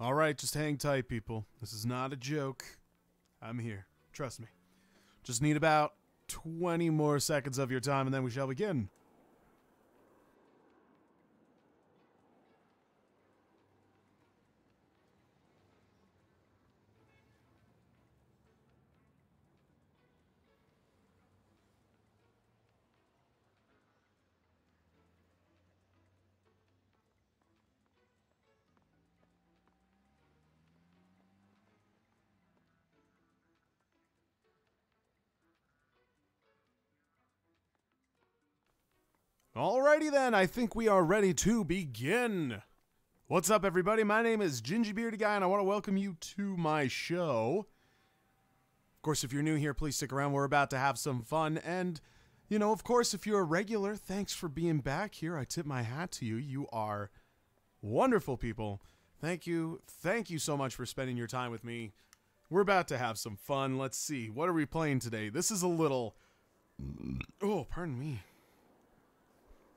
All right, just hang tight, people. This is not a joke. I'm here. Trust me. Just need about 20 more seconds of your time and then we shall begin. Alrighty then, I think we are ready to begin. What's up, everybody? My name is Gingy Beardy Guy, and I want to welcome you to my show. Of course, if you're new here, please stick around. We're about to have some fun. And, you know, of course, if you're a regular, thanks for being back here. I tip my hat to you. You are wonderful people. Thank you. Thank you so much for spending your time with me. We're about to have some fun. Let's see. What are we playing today? This is a little. Oh, pardon me.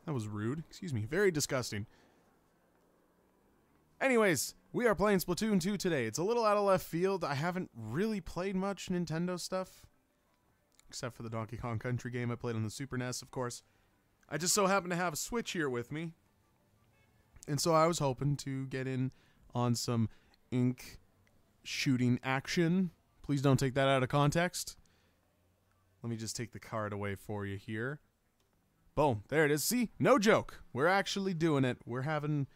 That was rude. Excuse me. Very disgusting. Anyways, we are playing Splatoon 2 today. It's a little out of left field. I haven't really played much Nintendo stuff. Except for the Donkey Kong Country game I played on the Super NES, of course. I just so happen to have a Switch here with me. And so I was hoping to get in on some ink shooting action. Please don't take that out of context. Let me just take the card away for you here. Boom. There it is. See? No joke. We're actually doing it. We're having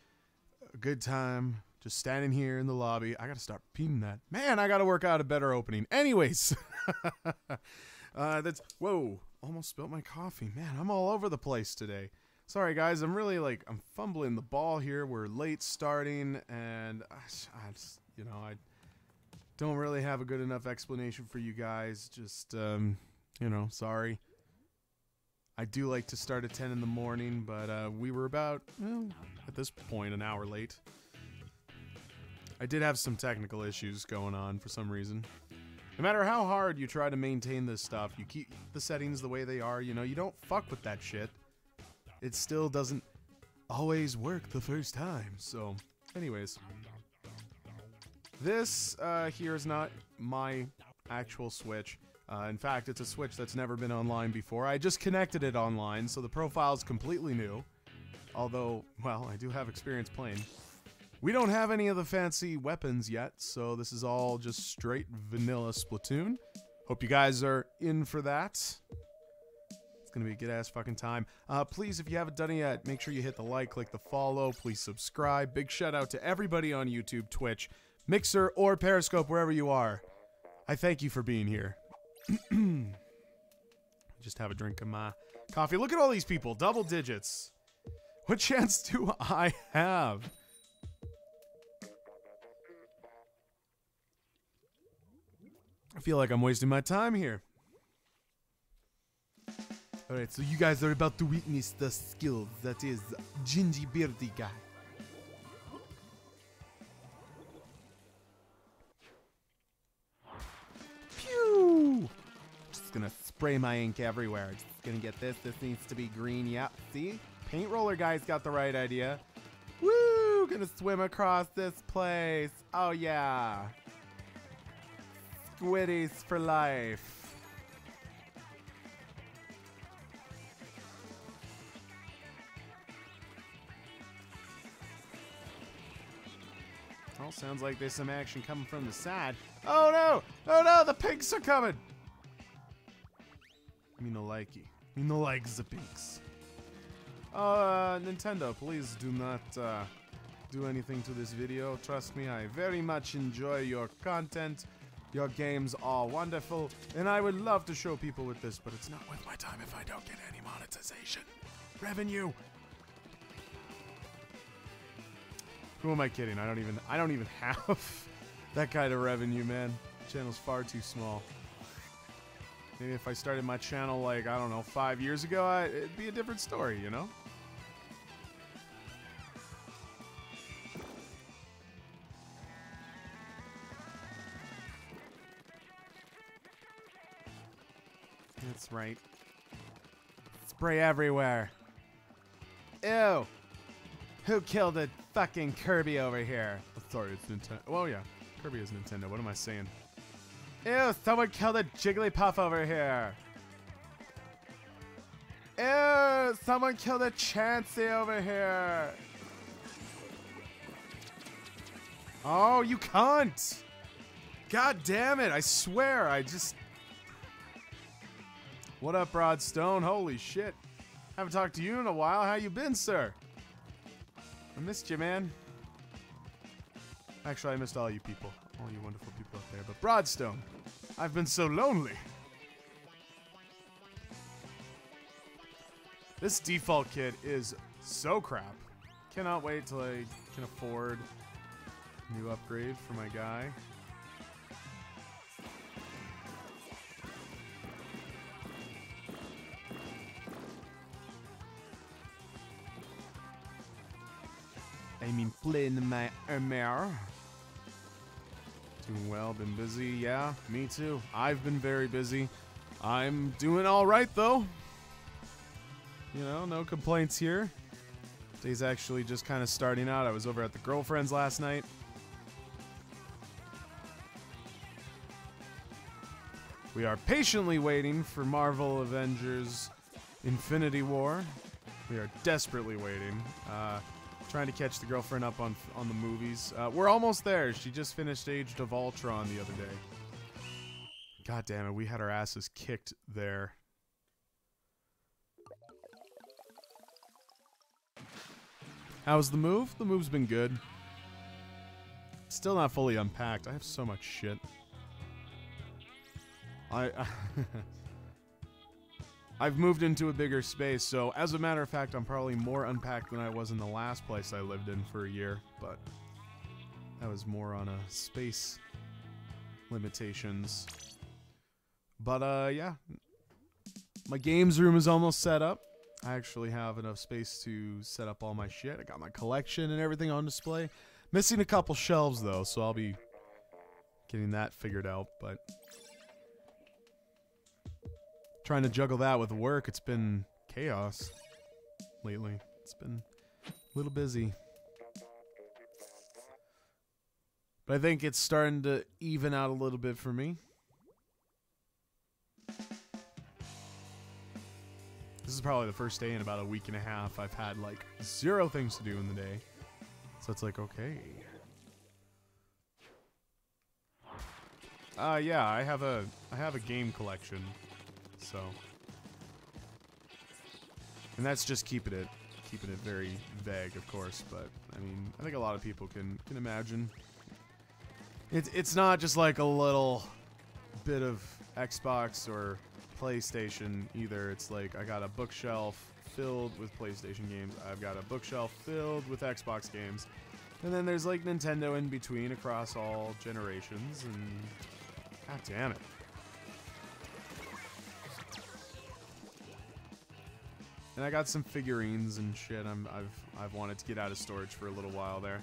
a good time just standing here in the lobby. I got to start repeating that. Man, I got to work out a better opening. Anyways. uh, that's. Whoa. Almost spilled my coffee. Man, I'm all over the place today. Sorry, guys. I'm really like. I'm fumbling the ball here. We're late starting, and I, I just, you know, I don't really have a good enough explanation for you guys. Just, um, you know, sorry. I do like to start at 10 in the morning, but uh, we were about, well, at this point, an hour late. I did have some technical issues going on for some reason. No matter how hard you try to maintain this stuff, you keep the settings the way they are, you know, you don't fuck with that shit. It still doesn't always work the first time, so, anyways. This uh, here is not my actual Switch. Uh, in fact, it's a Switch that's never been online before. I just connected it online, so the profile is completely new. Although, well, I do have experience playing. We don't have any of the fancy weapons yet, so this is all just straight vanilla Splatoon. Hope you guys are in for that. It's gonna be a good ass fucking time. Uh, please, if you haven't done it yet, make sure you hit the like, click the follow, please subscribe. Big shout out to everybody on YouTube, Twitch, Mixer, or Periscope, wherever you are. I thank you for being here. Just have a drink of my coffee. Look at all these people, double digits. What chance do I have? I feel like I'm wasting my time here. Alright, so you guys are about to witness the skills that is Gingy Beardy guy. Gonna spray my ink everywhere. Just gonna get this. This needs to be green. Yep. See? Paint roller guy's got the right idea. Woo! Gonna swim across this place. Oh yeah. Squiddies for life. Oh, sounds like there's some action coming from the side. Oh no! Oh no! The pigs are coming! Me no likey. Me no like the pigs. Uh, Nintendo, please do not uh, do anything to this video. Trust me, I very much enjoy your content. Your games are wonderful, and I would love to show people with this, but it's not worth my time if I don't get any monetization. Revenue. Who am I kidding? I don't even I don't even have that kind of revenue, man. channel's far too small. Maybe if I started my channel like, I don't know, five years ago, I, it'd be a different story, you know? That's right. Spray everywhere. Ew. Who killed a fucking Kirby over here? Sorry, it's Nintendo. Oh yeah, Kirby is Nintendo. What am I saying? Ew, someone killed a Jigglypuff over here. Ew, someone killed a Chansey over here. Oh, you cunt! God damn it, I swear, I just... What up, Broadstone? Holy shit. Haven't talked to you in a while. How you been, sir? I missed you, man. Actually, I missed all you people. All you wonderful people out there. But Broadstone, I've been so lonely. This default kit is so crap. Cannot wait till I can afford new upgrade for my guy. I mean, playing my MR. Doing well, been busy. Yeah, me too. I've been very busy. I'm doing all right though. You know, no complaints here. Day's actually just kind of starting out. I was over at the girlfriend's last night. We are patiently waiting for Marvel Avengers Infinity War. We are desperately waiting. Uh, trying to catch the girlfriend up on on the movies. Uh, we're almost there. She just finished Age of Ultron the other day. God damn it, we had our asses kicked there. How's the move? The move's been good. Still not fully unpacked. I have so much shit. I, I I've moved into a bigger space, so as a matter of fact, I'm probably more unpacked than I was in the last place I lived in for a year, but that was more on a space limitations. But uh yeah. My games room is almost set up. I actually have enough space to set up all my shit. I got my collection and everything on display. Missing a couple shelves though, so I'll be getting that figured out, but trying to juggle that with work, it's been chaos lately. It's been a little busy. But I think it's starting to even out a little bit for me. This is probably the first day in about a week and a half I've had like zero things to do in the day. So it's like, okay. Uh yeah, I have a I have a game collection so. And that's just keeping it keeping it very vague, of course, but I mean, I think a lot of people can can imagine. It's it's not just like a little bit of Xbox or PlayStation either. It's like I got a bookshelf filled with PlayStation games. I've got a bookshelf filled with Xbox games. And then there's like Nintendo in between across all generations and god damn it. And I got some figurines and shit. I'm, I've I've wanted to get out of storage for a little while there.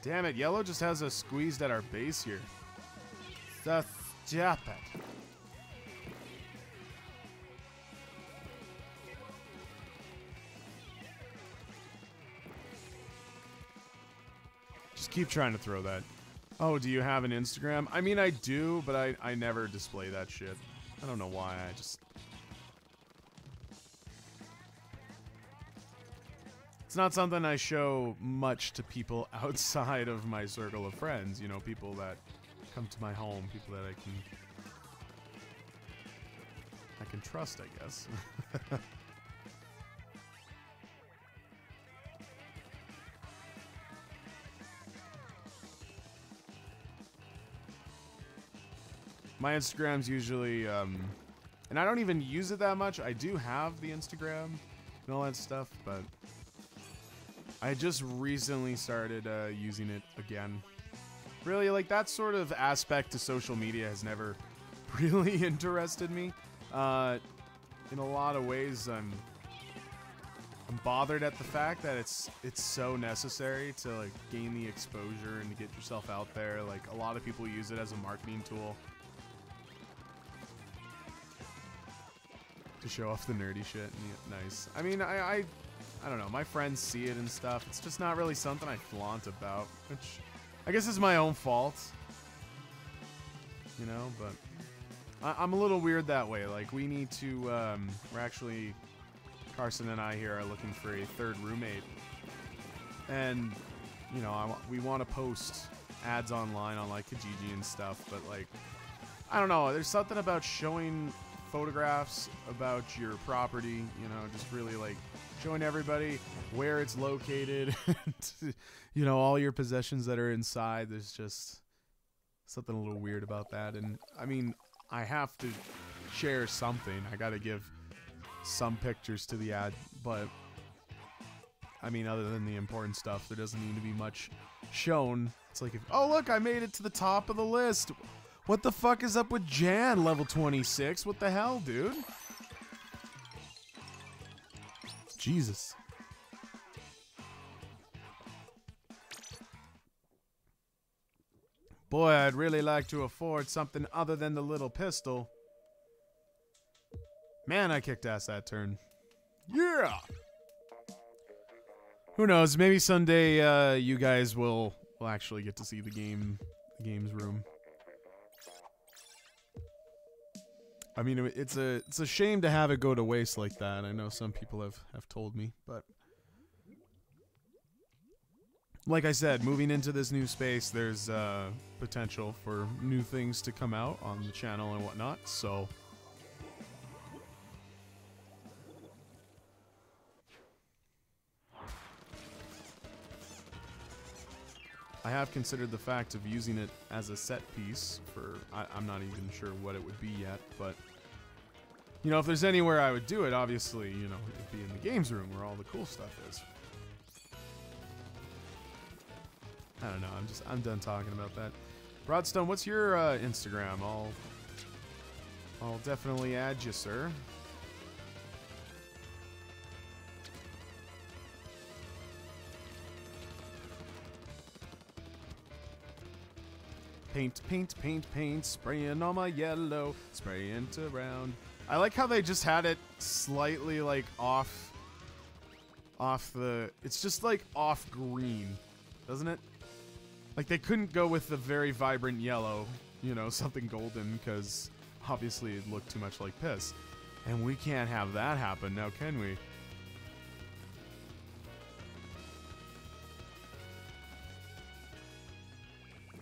Damn it, Yellow just has us squeezed at our base here. Just stop it. Just keep trying to throw that. Oh, do you have an Instagram? I mean, I do, but I, I never display that shit. I don't know why. I just... It's not something I show much to people outside of my circle of friends. You know, people that come to my home, people that I can I can trust, I guess. my Instagram's usually um, and I don't even use it that much. I do have the Instagram and all that stuff, but I just recently started uh, using it again really like that sort of aspect to social media has never really interested me. Uh, in a lot of ways, I'm I'm bothered at the fact that it's it's so necessary to like gain the exposure and to get yourself out there. Like a lot of people use it as a marketing tool to show off the nerdy shit. Yeah, nice. I mean, I, I I don't know. My friends see it and stuff. It's just not really something I flaunt about, which I guess it's my own fault. You know, but I, am a little weird that way. Like we need to. Um, we're actually Carson and I here are looking for a third roommate, and you know, I, we want to post ads online on like Kijiji and stuff, but like, I don't know. There's something about showing photographs about your property. You know, just really like showing everybody where it's located. you know, all your possessions that are inside. There's just something a little weird about that, and I mean, I have to share something. I got to give some pictures to the ad, but I mean, other than the important stuff, there doesn't need to be much shown. It's like, if, oh look, I made it to the top of the list. What the fuck is up with Jan, level 26? What the hell, dude? Jesus. Boy, I'd really like to afford something other than the little pistol. Man, I kicked ass that turn. Yeah! Who knows? Maybe someday uh, you guys will will actually get to see the game, the games room. I mean, it's a it's a shame to have it go to waste like that. I know some people have have told me, but like I said, moving into this new space, there's uh, potential for new things to come out on the channel and whatnot. So I have considered the fact of using it as a set piece for, I, am not even sure what it would be yet, but, you know, if there's anywhere I would do it, obviously, you know, it'd be in the games room where all the cool stuff is. I don't know, I'm just, I'm done talking about that. Broadstone, what's your uh, Instagram? I'll, I'll definitely add you, sir. Paint, paint, paint, paint, spraying on my yellow, spraying it around. I like how they just had it slightly like off, off the, it's just like off green, doesn't it? Like they couldn't go with the very vibrant yellow, you know, something golden, because obviously it looked too much like piss. And we can't have that happen now, can we?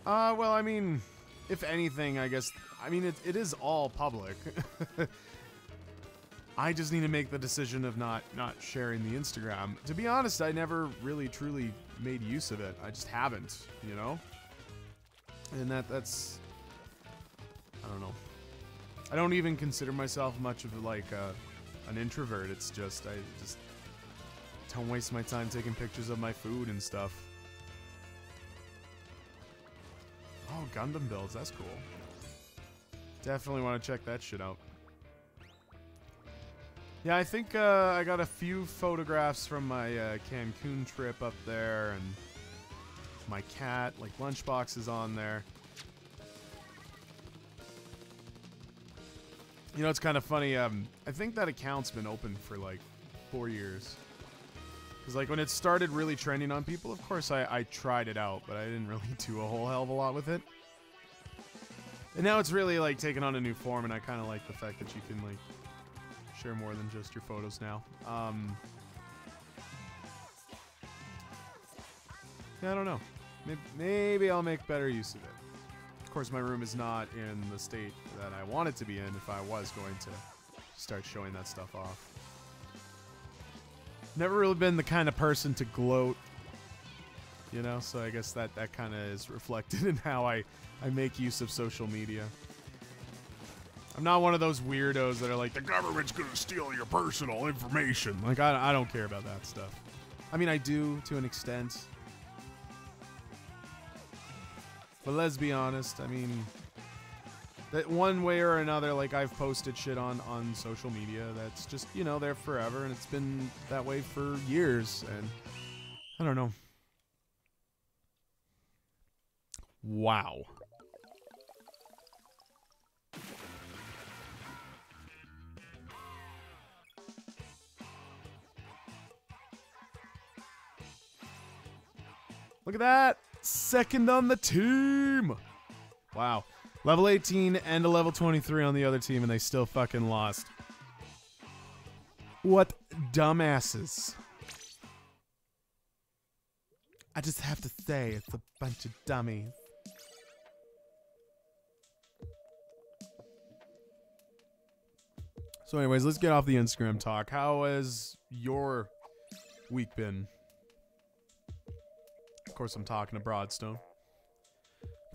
Uh, well, I mean, if anything, I guess, I mean, it, it is all public. I just need to make the decision of not not sharing the Instagram. To be honest, I never really truly made use of it. I just haven't, you know? And that that's I don't know. I don't even consider myself much of like a, an introvert. It's just I just don't waste my time taking pictures of my food and stuff. Oh, Gundam builds. That's cool. Definitely want to check that shit out. Yeah, I think uh, I got a few photographs from my uh, Cancun trip up there, and my cat, like lunchbox is on there. You know, it's kind of funny. Um, I think that account's been open for like four years. Because, like, when it started really trending on people, of course, I, I tried it out, but I didn't really do a whole hell of a lot with it. And now it's really, like, taken on a new form, and I kind of like the fact that you can, like, share more than just your photos now. Um, yeah, I don't know. Maybe, maybe I'll make better use of it. Of course, my room is not in the state that I want it to be in if I was going to start showing that stuff off. Never really been the kind of person to gloat, you know. So I guess that that kind of is reflected in how I I make use of social media. I'm not one of those weirdos that are like the government's gonna steal your personal information. Like I I don't care about that stuff. I mean I do to an extent. But let's be honest, I mean that one way or another, like I've posted shit on on social media that's just you know there forever, and it's been that way for years, and I don't know. Wow. Look at that. Second on the team. Wow. Level 18 and a level 23 on the other team, and they still fucking lost. What dumbasses. I just have to say, it's a bunch of dummies. So, anyways, let's get off the Instagram talk. How has your week been? Of course, I'm talking to Broadstone.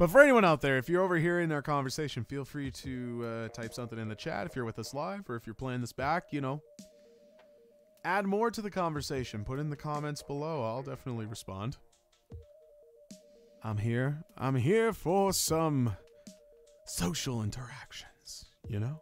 But for anyone out there, if you're overhearing our conversation, feel free to uh, type something in the chat if you're with us live or if you're playing this back, you know. Add more to the conversation. Put in the comments below. I'll definitely respond. I'm here. I'm here for some social interactions, you know?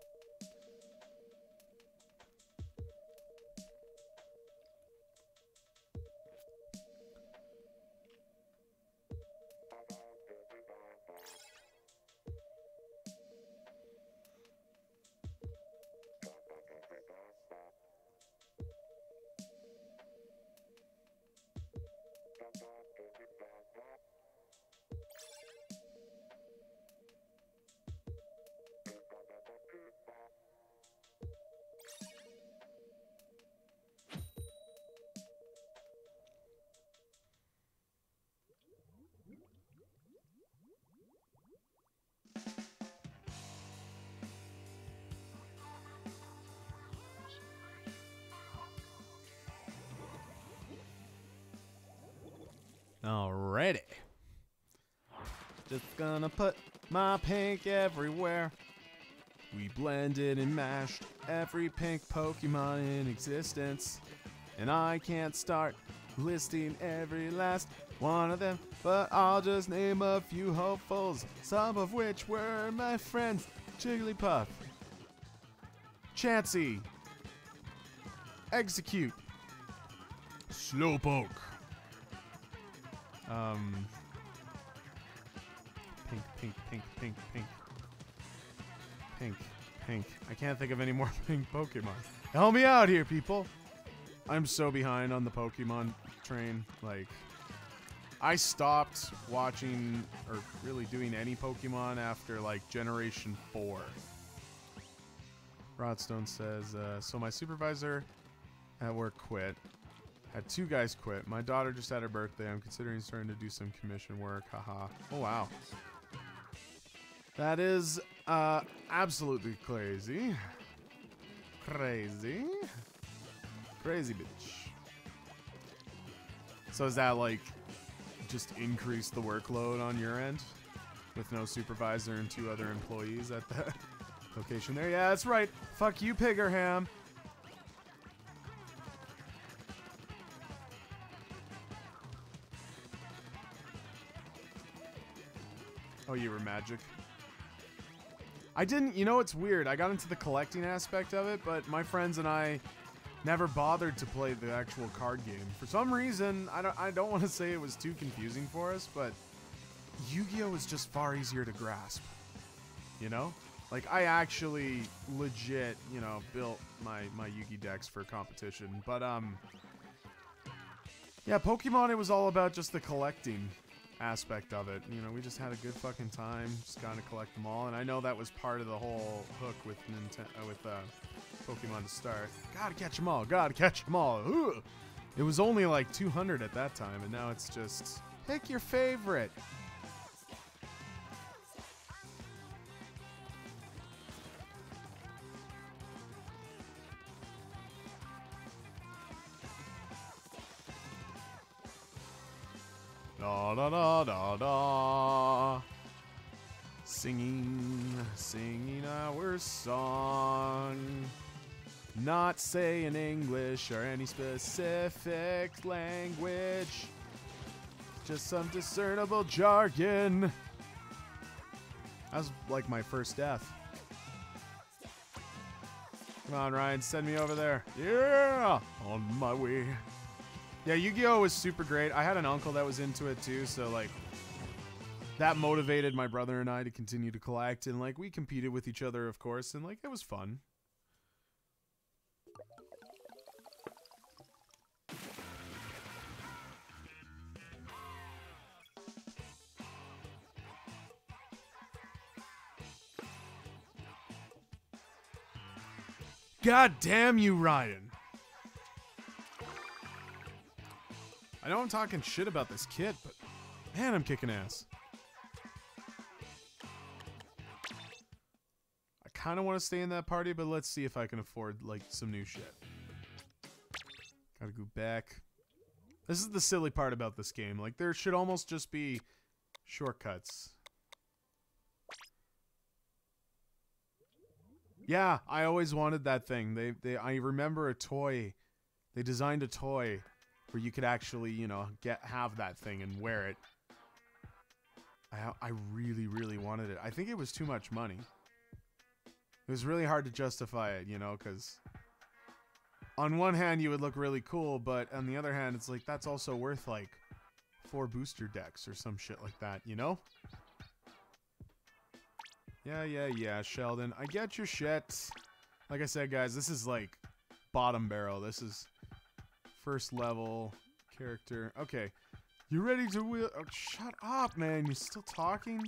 Gonna put my pink everywhere. We blended and mashed every pink Pokemon in existence. And I can't start listing every last one of them, but I'll just name a few hopefuls, some of which were my friends Jigglypuff, Chansey, Exeggcute, Slowpoke, um, pink, pink, pink, pink, pink. Pink, pink. I can't think of any more pink Pokemon. Help me out here, people. I'm so behind on the Pokemon train. Like, I stopped watching or really doing any Pokemon after like Generation 4. Broadstone says, uh, so my supervisor at work quit. Had two guys quit. My daughter just had her birthday. I'm considering starting to do some commission work. Haha. Oh, wow. That is uh, absolutely crazy. Crazy. Crazy bitch. So is that like just increase the workload on your end with no supervisor and two other employees at the location there? Yeah, that's right. Fuck you, Piggerham. Oh, you were magic. I didn't, you know, it's weird. I got into the collecting aspect of it, but my friends and I never bothered to play the actual card game. For some reason, I don't, I don't want to say it was too confusing for us, but Yu-Gi-Oh! is just far easier to grasp. You know? Like, I actually legit, you know, built my, my Yugi decks for competition. But, um... Yeah, Pokemon, it was all about just the collecting aspect of it. You know, we just had a good fucking time, just got to collect them all. And I know that was part of the whole hook with Nintendo, uh, with uh, Pokemon to start. Gotta catch them all. Gotta catch them all. Ugh. It was only like 200 at that time, and now it's just pick your favorite. Da da da da da. Singing, singing our song. Not saying English or any specific language. Just some discernible jargon. That was like my first death. Come on, Ryan, send me over there. Yeah, on my way. Yeah, Yu-Gi-Oh was super great. I had an uncle that was into it too, so like that motivated my brother and I to continue to collect and like we competed with each other, of course, and like it was fun. God damn you, Ryan. I know I'm talking shit about this kid, but man, I'm kicking ass. I kind of want to stay in that party, but let's see if I can afford like some new shit. Gotta go back. This is the silly part about this game. Like, there should almost just be shortcuts. Yeah, I always wanted that thing. They they I remember a toy. They designed a toy where you could actually, you know, get have that thing and wear it. I I really really wanted it. I think it was too much money. It was really hard to justify it, you know, cuz on one hand you would look really cool, but on the other hand it's like that's also worth like four booster decks or some shit like that, you know? Yeah, yeah, yeah, Sheldon. I get your shit. Like I said, guys, this is like bottom barrel. This is first level character. Okay. You ready to wheel? Oh, shut up, man. You're still talking?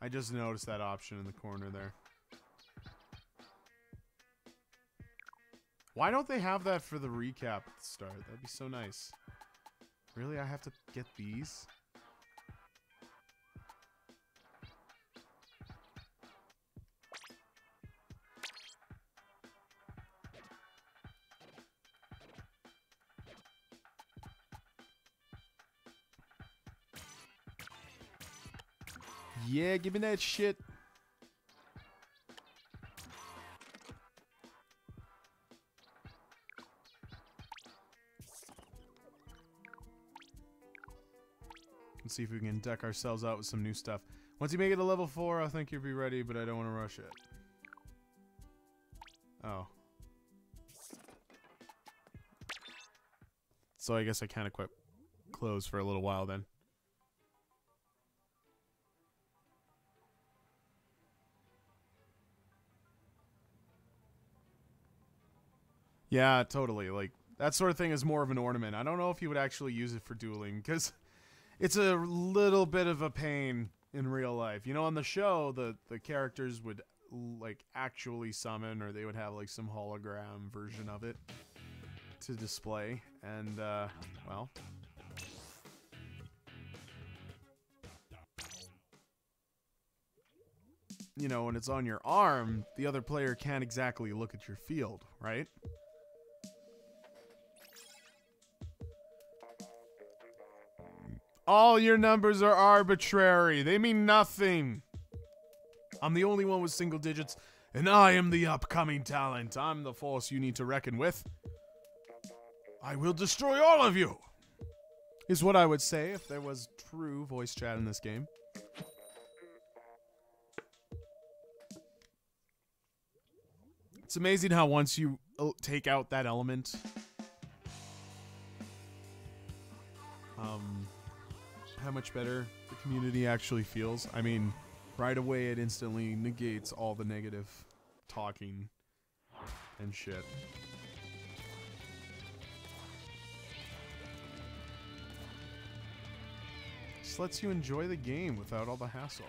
I just noticed that option in the corner there. Why don't they have that for the recap at the start? That'd be so nice. Really? I have to get these? Yeah, give me that shit. Let's see if we can deck ourselves out with some new stuff. Once you make it to level 4, I think you'll be ready, but I don't want to rush it. Oh. So I guess I can't equip clothes for a little while then. Yeah, totally. Like that sort of thing is more of an ornament. I don't know if you would actually use it for dueling because it's a little bit of a pain in real life. You know, on the show, the the characters would like actually summon, or they would have like some hologram version of it to display, and uh, well. You know, when it's on your arm, the other player can't exactly look at your field, right? All your numbers are arbitrary. They mean nothing. I'm the only one with single digits, and I am the upcoming talent. I'm the force you need to reckon with. I will destroy all of you, is what I would say if there was true voice chat in this game. It's amazing how once you uh, take out that element, um, how much better the community actually feels. I mean, right away it instantly negates all the negative talking and shit. Just lets you enjoy the game without all the hassle.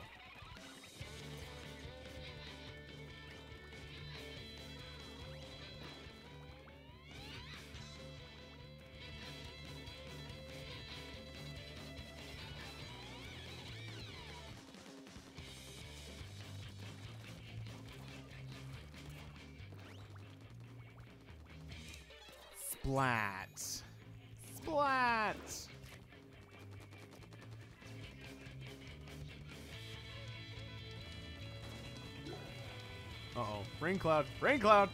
Splat. Splat. Uh-oh. Rain cloud. Rain cloud!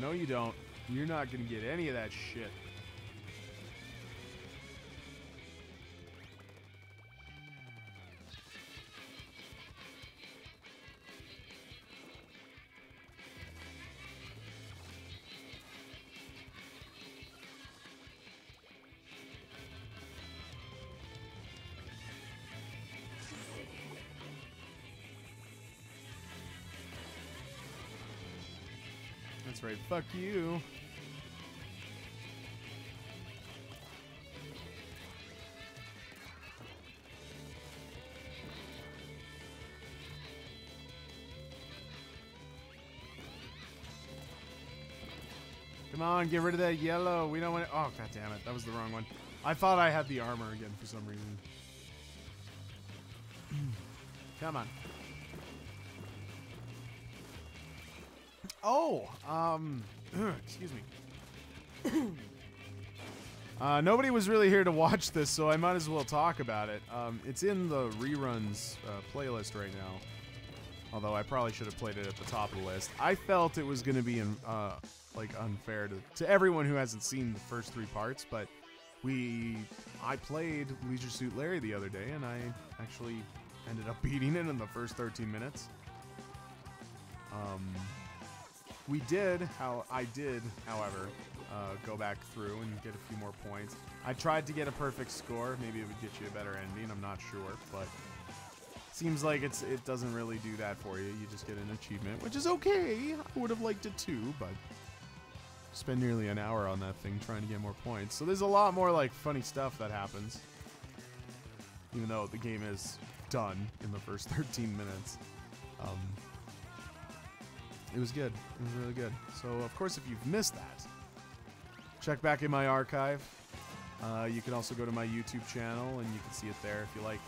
No, you don't. You're not gonna get any of that shit. Fuck you. Come on, get rid of that yellow. We don't want it. Oh, god damn it. That was the wrong one. I thought I had the armor again for some reason. Come on. Oh, um, excuse me. uh, nobody was really here to watch this, so I might as well talk about it. Um, it's in the reruns uh, playlist right now. Although I probably should have played it at the top of the list. I felt it was going to be in, uh, like unfair to, to everyone who hasn't seen the first three parts, but we I played Leisure Suit Larry the other day, and I actually ended up beating it in the first 13 minutes. Um, we did how I did, however, uh, go back through and get a few more points. I tried to get a perfect score. Maybe it would get you a better ending. I'm not sure, but seems like it's it doesn't really do that for you. You just get an achievement, which is okay. I would have liked it too, but spend nearly an hour on that thing trying to get more points. So there's a lot more like funny stuff that happens. Even though the game is done in the first 13 minutes. Um, it was good. It was really good. So of course if you've missed that, check back in my archive. Uh, you can also go to my YouTube channel and you can see it there if you like.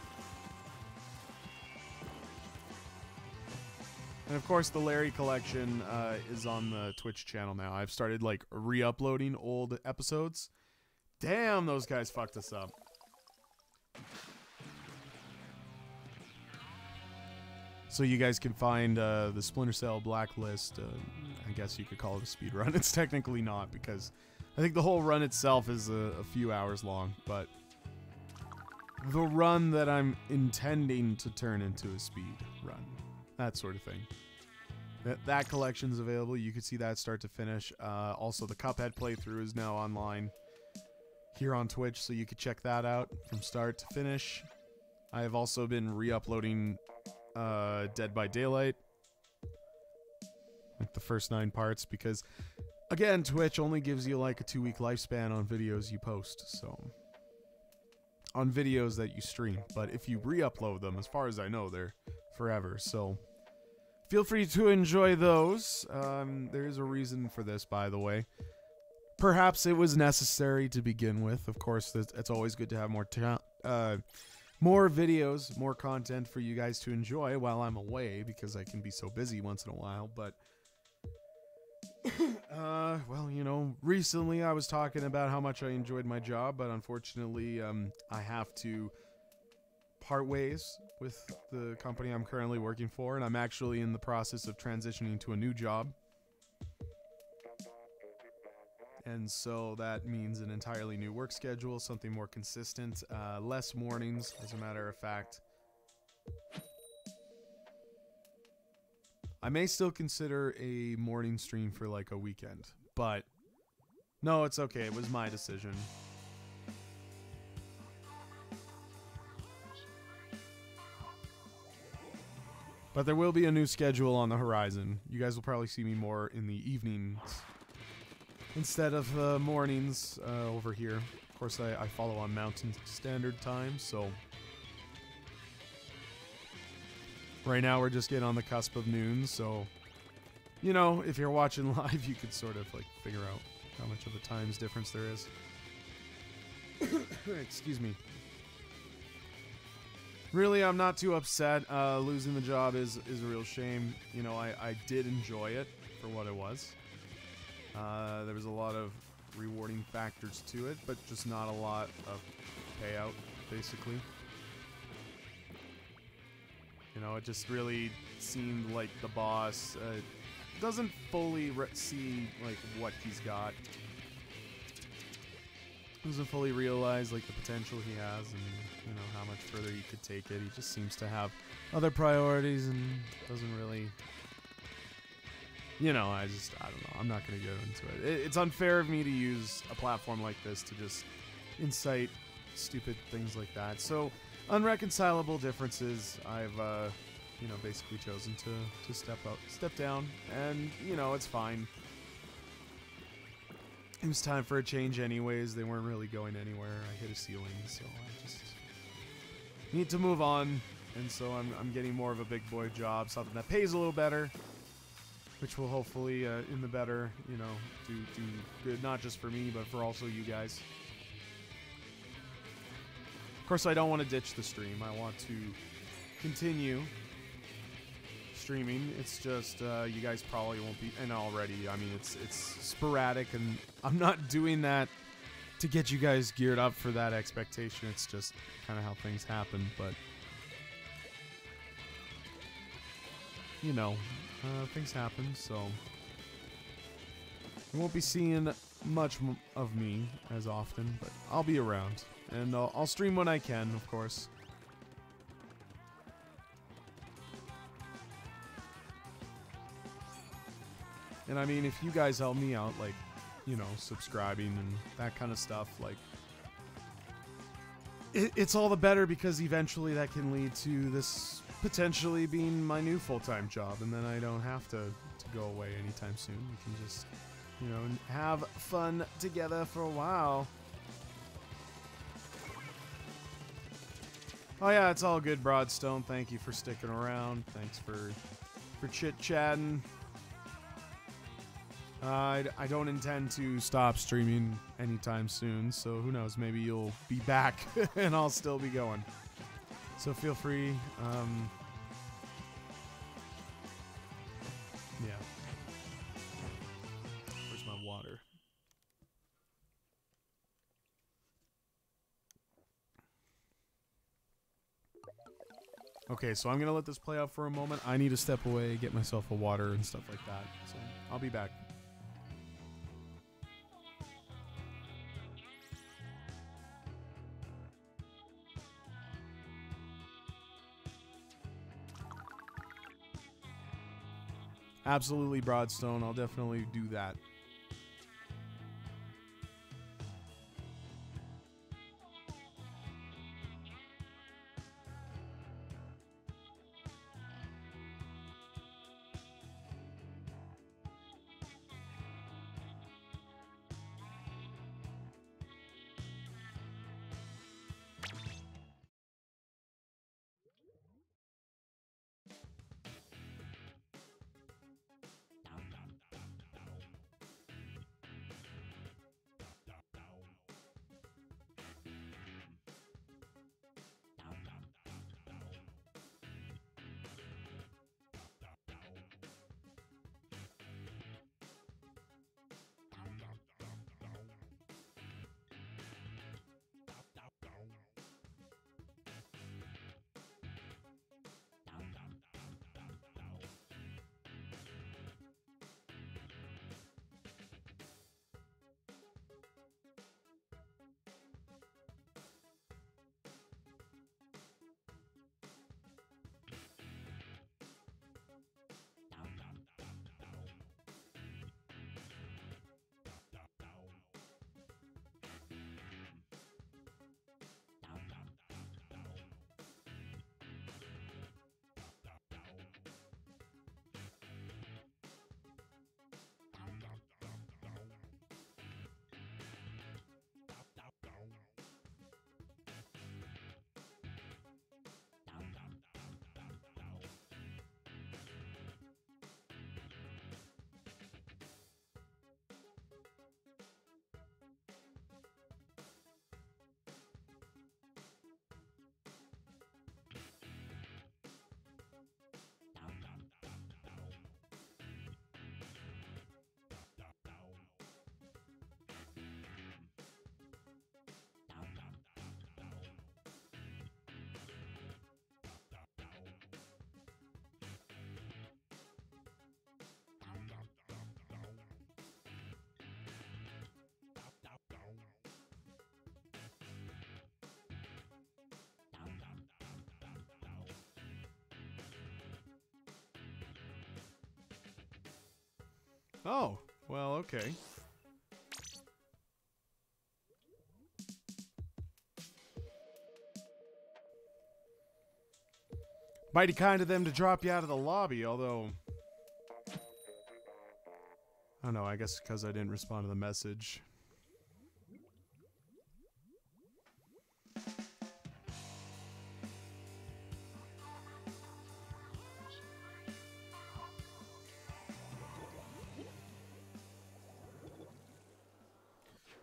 And of course, the Larry collection uh, is on the Twitch channel now. I've started like re-uploading old episodes. Damn, those guys fucked us up. So you guys can find uh, the Splinter Cell Blacklist. Uh, I guess you could call it a speed run. It's technically not because I think the whole run itself is a, a few hours long, but the run that I'm intending to turn into a speed run that sort of thing. That, that collection's available. You can see that start to finish. Uh, also, the Cuphead playthrough is now online here on Twitch, so you could check that out from start to finish. I have also been re-uploading uh, Dead by Daylight, like the first nine parts, because again, Twitch only gives you like a two-week lifespan on videos you post, so on videos that you stream. But if you re-upload them, as far as I know, they're forever. So feel free to enjoy those. Um, there is a reason for this, by the way. Perhaps it was necessary to begin with. Of course, it's always good to have more ta- uh, more videos, more content for you guys to enjoy while I'm away because I can be so busy once in a while. But uh, well, you know, recently I was talking about how much I enjoyed my job, but unfortunately, um, I have to part ways with the company I'm currently working for, and I'm actually in the process of transitioning to a new job. And so that means an entirely new work schedule, something more consistent, uh, less mornings, as a matter of fact. I may still consider a morning stream for like a weekend, but no, it's okay. It was my decision. But there will be a new schedule on the horizon. You guys will probably see me more in the evenings instead of uh, mornings uh, over here. Of course, I, I follow on Mountain Standard Time, so right now we're just getting on the cusp of noon. So, you know, if you're watching live, you could sort of like figure out how much of a times difference there is. Excuse me really, I'm not too upset. Uh, losing the job is is a real shame. You know, I, I did enjoy it for what it was. Uh, there was a lot of rewarding factors to it, but just not a lot of payout, basically. You know, it just really seemed like the boss uh, doesn't fully see like what he's got doesn't fully realize like the potential he has and you know how much further he could take it. He just seems to have other priorities and doesn't really you know, I just I don't know. I'm not going to go into it. It's unfair of me to use a platform like this to just incite stupid things like that. So, unreconcilable differences. I've uh, you know, basically chosen to to step up, step down, and you know, it's fine. it was time for a change anyways. They weren't really going anywhere. I hit a ceiling, so I just need to move on. And so I'm, I'm getting more of a big boy job, something that pays a little better, which will hopefully, uh, in the better, you know, do, do good, not just for me, but for also you guys. Of course, I don't want to ditch the stream. I want to continue streaming. It's just uh, you guys probably won't be, and already, I mean, it's it's sporadic, and I'm not doing that to get you guys geared up for that expectation. It's just kind of how things happen, but you know, uh, things happen, so you won't be seeing much of me as often, but I'll be around, and I'll, I'll stream when I can, of course. And I mean, if you guys help me out, like, you know, subscribing and that kind of stuff, like, it, it's all the better because eventually that can lead to this potentially being my new full time job, and then I don't have to, to go away anytime soon. We can just, you know, have fun together for a while. Oh yeah, it's all good, Broadstone. Thank you for sticking around. Thanks for for chit chatting. Uh, I, I don't intend to stop streaming anytime soon, so who knows? Maybe you'll be back and I'll still be going. So feel free. Um, yeah. Where's my water? Okay, so I'm gonna let this play out for a moment. I need to step away, get myself a water and stuff like that. So I'll be back. Absolutely, Broadstone. I'll definitely do that. Okay. Mighty kind of them to drop you out of the lobby, although. I don't know, I guess because I didn't respond to the message.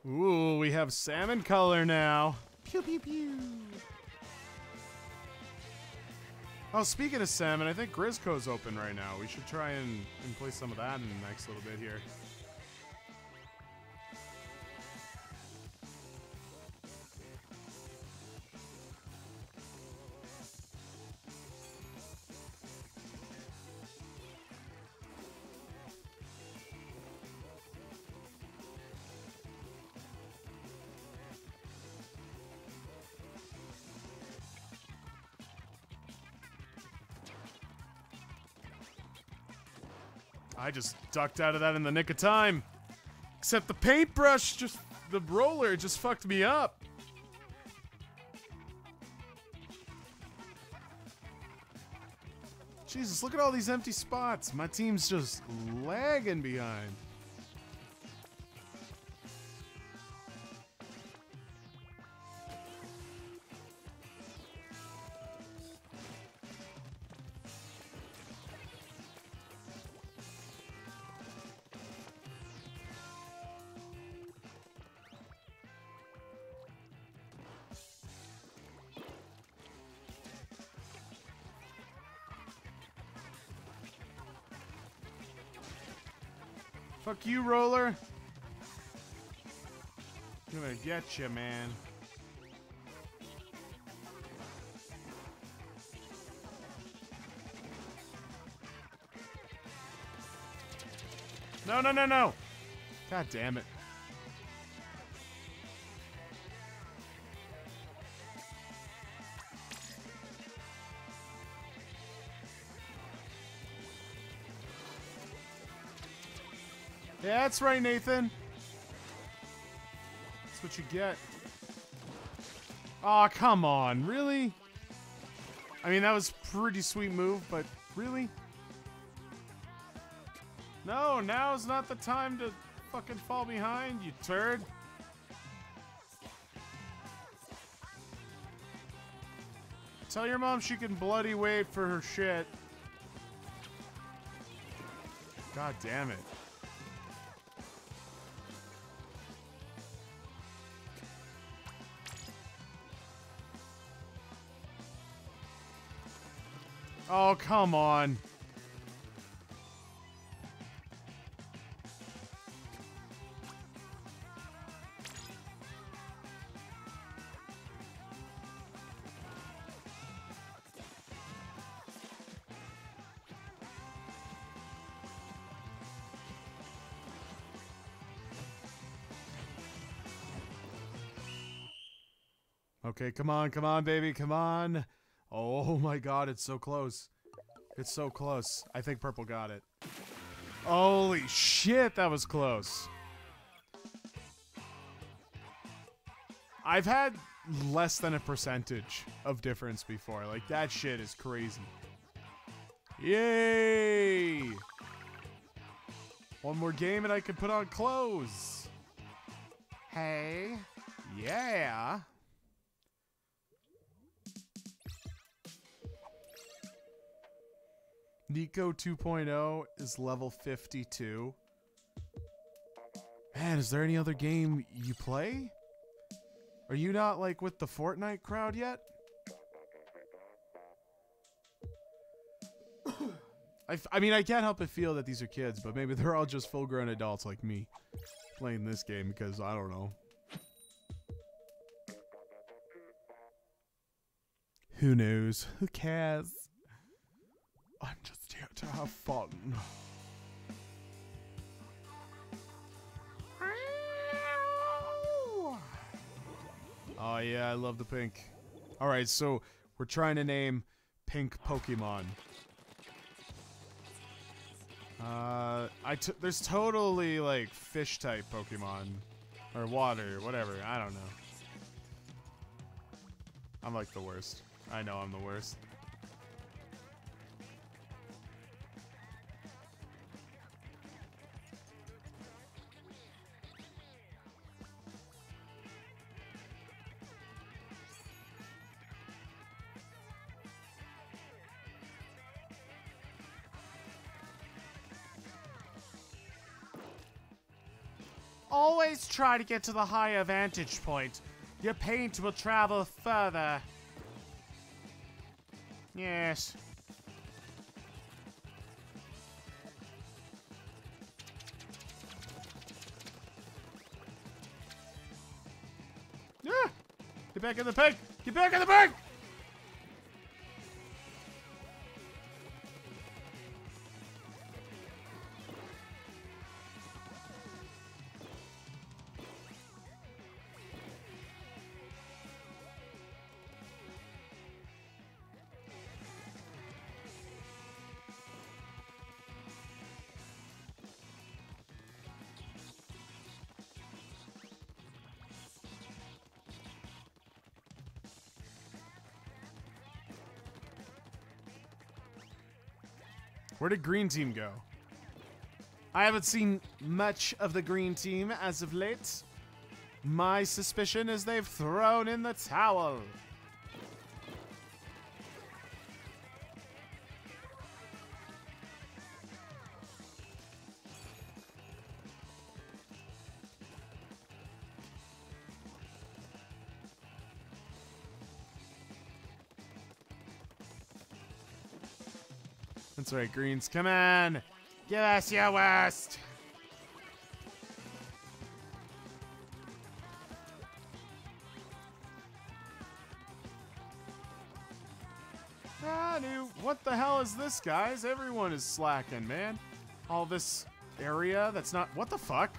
Ooh, we have salmon color now. Pew pew pew. Oh, speaking of salmon, I think Grizzco's open right now. We should try and, and play some of that in the next little bit here. I just ducked out of that in the nick of time. Except the paintbrush, just the roller, just fucked me up. Jesus, look at all these empty spots. My team's just lagging behind. Fuck you, roller. Gonna get you, man. No, no, no, no. God damn it. That's right, Nathan. That's what you get. Aw, oh, come on. Really? I mean, that was pretty sweet move, but really? No, now's not the time to fucking fall behind, you turd. Tell your mom she can bloody wait for her shit. God damn it. Come on. Okay, come on, come on, baby, come on. Oh my god, it's so close. It's so close. I think purple got it. Holy shit, that was close. I've had less than a percentage of difference before. Like, that shit is crazy. Yay! One more game and I can put on clothes. Hey. Yeah. Nico 2.0 is level 52. Man, is there any other game you play? Are you not like with the Fortnite crowd yet? I, I mean, I can't help but feel that these are kids, but maybe they're all just full grown adults like me playing this game because I don't know. Who knows? Who cares? I'm just to have fun. Oh yeah, I love the pink. Alright, so we're trying to name pink Pokemon. Uh, I t there's totally like fish type Pokemon. Or water, whatever, I don't know. I'm like the worst. I know I'm the worst. Try to get to the higher vantage point. Your paint will travel further. Yes. Yeah! Get back in the pig! Get back in the pig! Where did green team go? I haven't seen much of the green team as of late. My suspicion is they've thrown in the towel. That's right, Greens. Come on. Give us your worst. Ah, dude, what the hell is this, guys? Everyone is slacking, man. All this area that's not. What the fuck?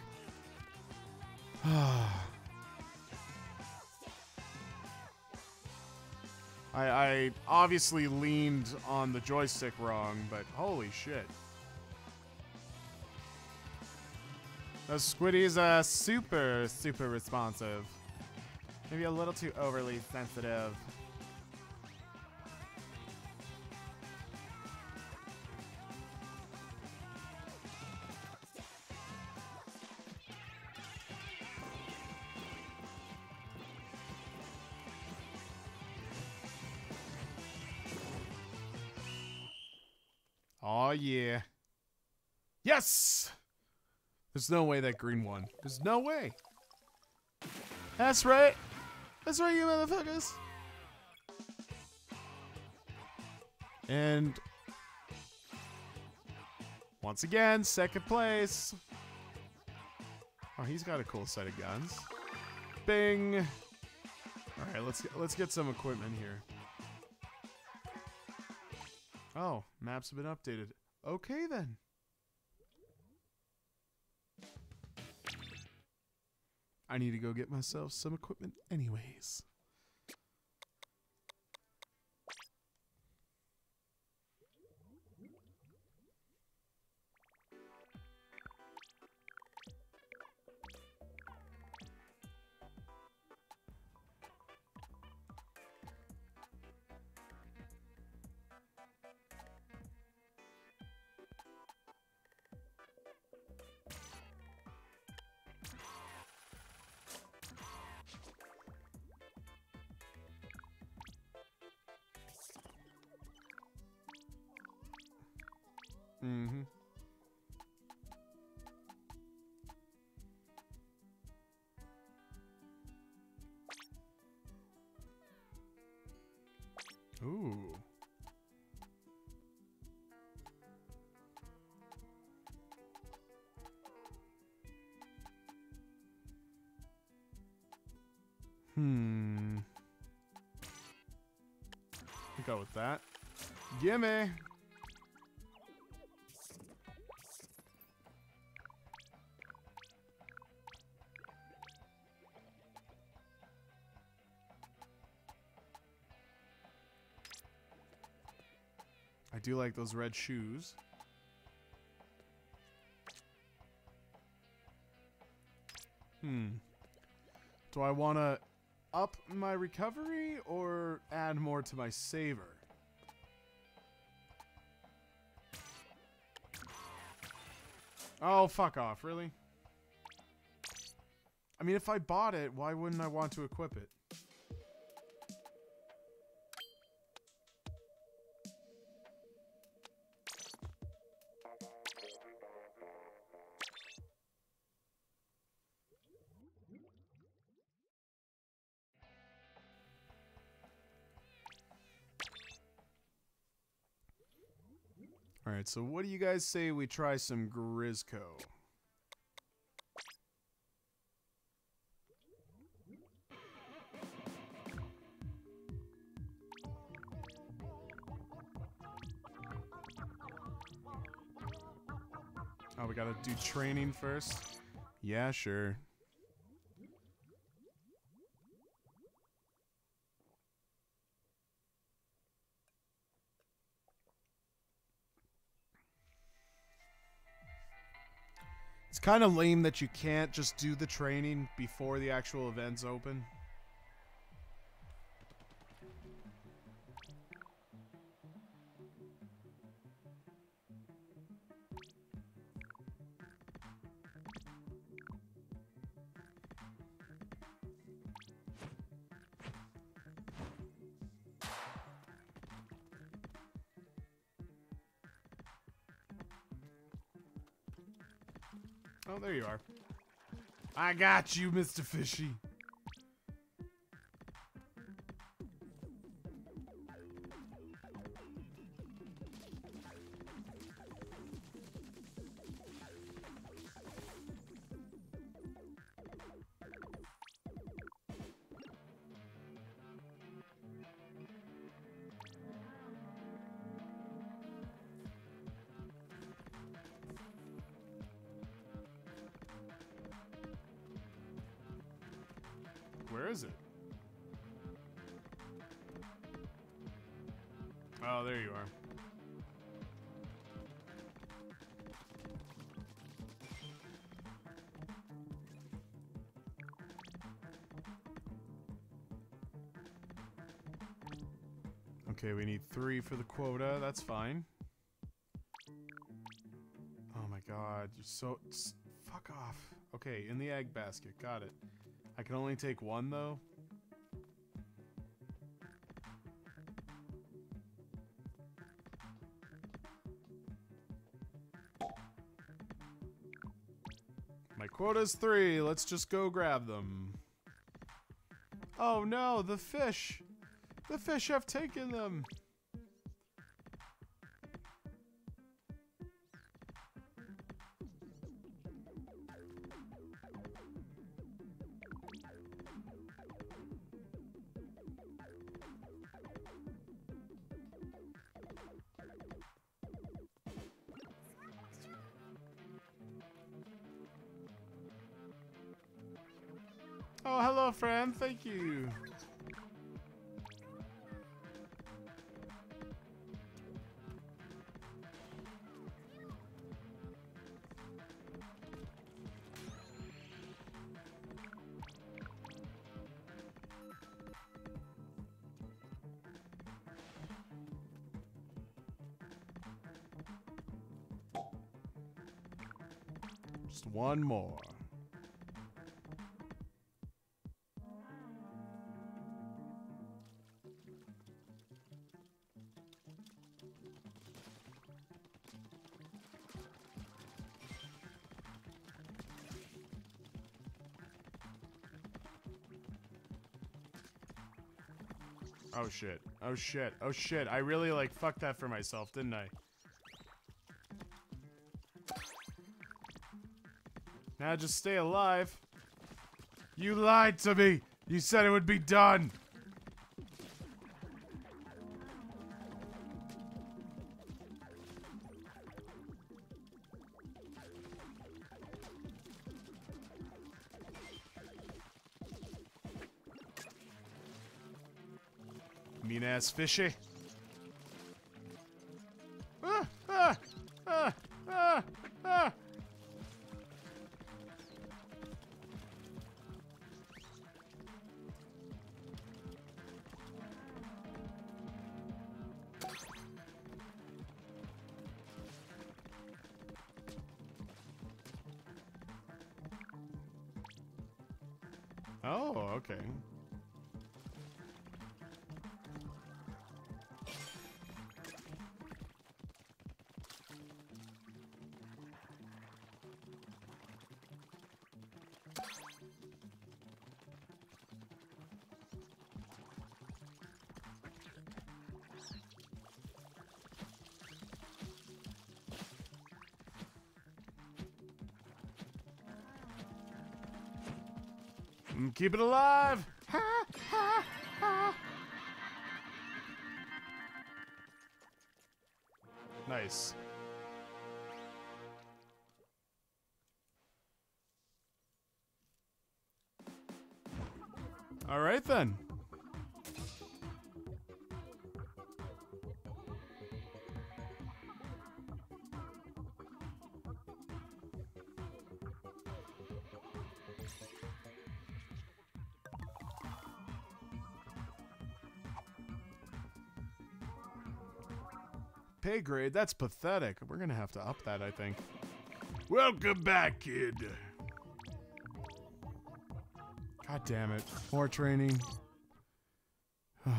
I, I obviously leaned on the joystick wrong, but holy shit. Those squiddies are uh, super, super responsive. Maybe a little too overly sensitive. There's no way that green won. There's no way. That's right. That's right, you motherfuckers. And once again, second place. Oh, he's got a cool set of guns. Bing. All right, let's get, let's get some equipment here. Oh, maps have been updated. Okay then. I need to go get myself some equipment anyways. Gimme. I do like those red shoes. Hmm. Do I want to up my recovery or add more to my saver? Oh, fuck off. Really? I mean, if I bought it, why wouldn't I want to equip it? Alright, so what do you guys say we try some Grizzco? Oh, we gotta do training first? Yeah, sure. Kind of lame that you can't just do the training before the actual events open. I got you, Mr. Fishy. Okay, we need three for the quota. That's fine. Oh my god, you're so... Fuck off. Okay, in the egg basket. Got it. I can only take one, though? My quota's three. Let's just go grab them. Oh no, the fish! The fish have taken them! One more. Oh shit. Oh shit. Oh shit. I really like fucked that for myself, didn't I? Now just stay alive. You lied to me. You said it would be done. Mean ass fishy. Keep it alive. Ha, ha, ha. nice. All right then. Pay grade? That's pathetic. We're gonna have to up that, I think. Welcome back, kid. God damn it. More training. I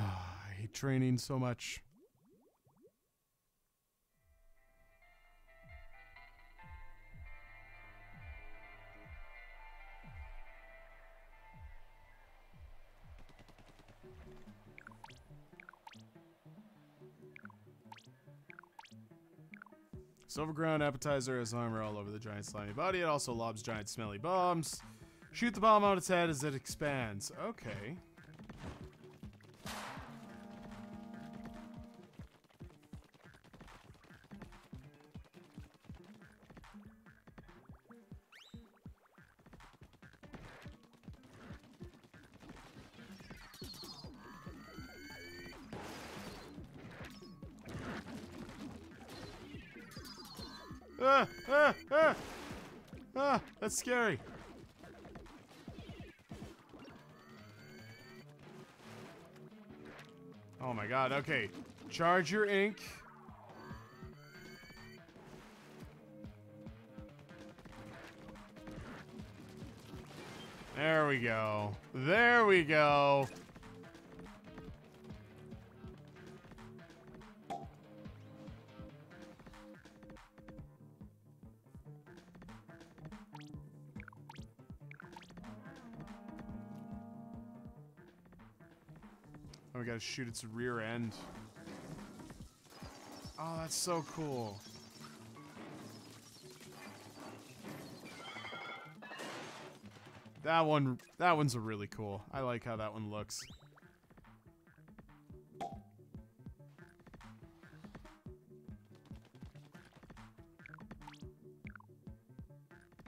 hate training so much. Silverground appetizer has armor all over the giant slimy body. It also lobs giant smelly bombs. Shoot the bomb on its head as it expands. Okay. Scary. Oh my god, okay. Charge your ink. There we go. There we go. Gotta shoot its rear end. Oh, that's so cool. That one, that one's a really cool. I like how that one looks.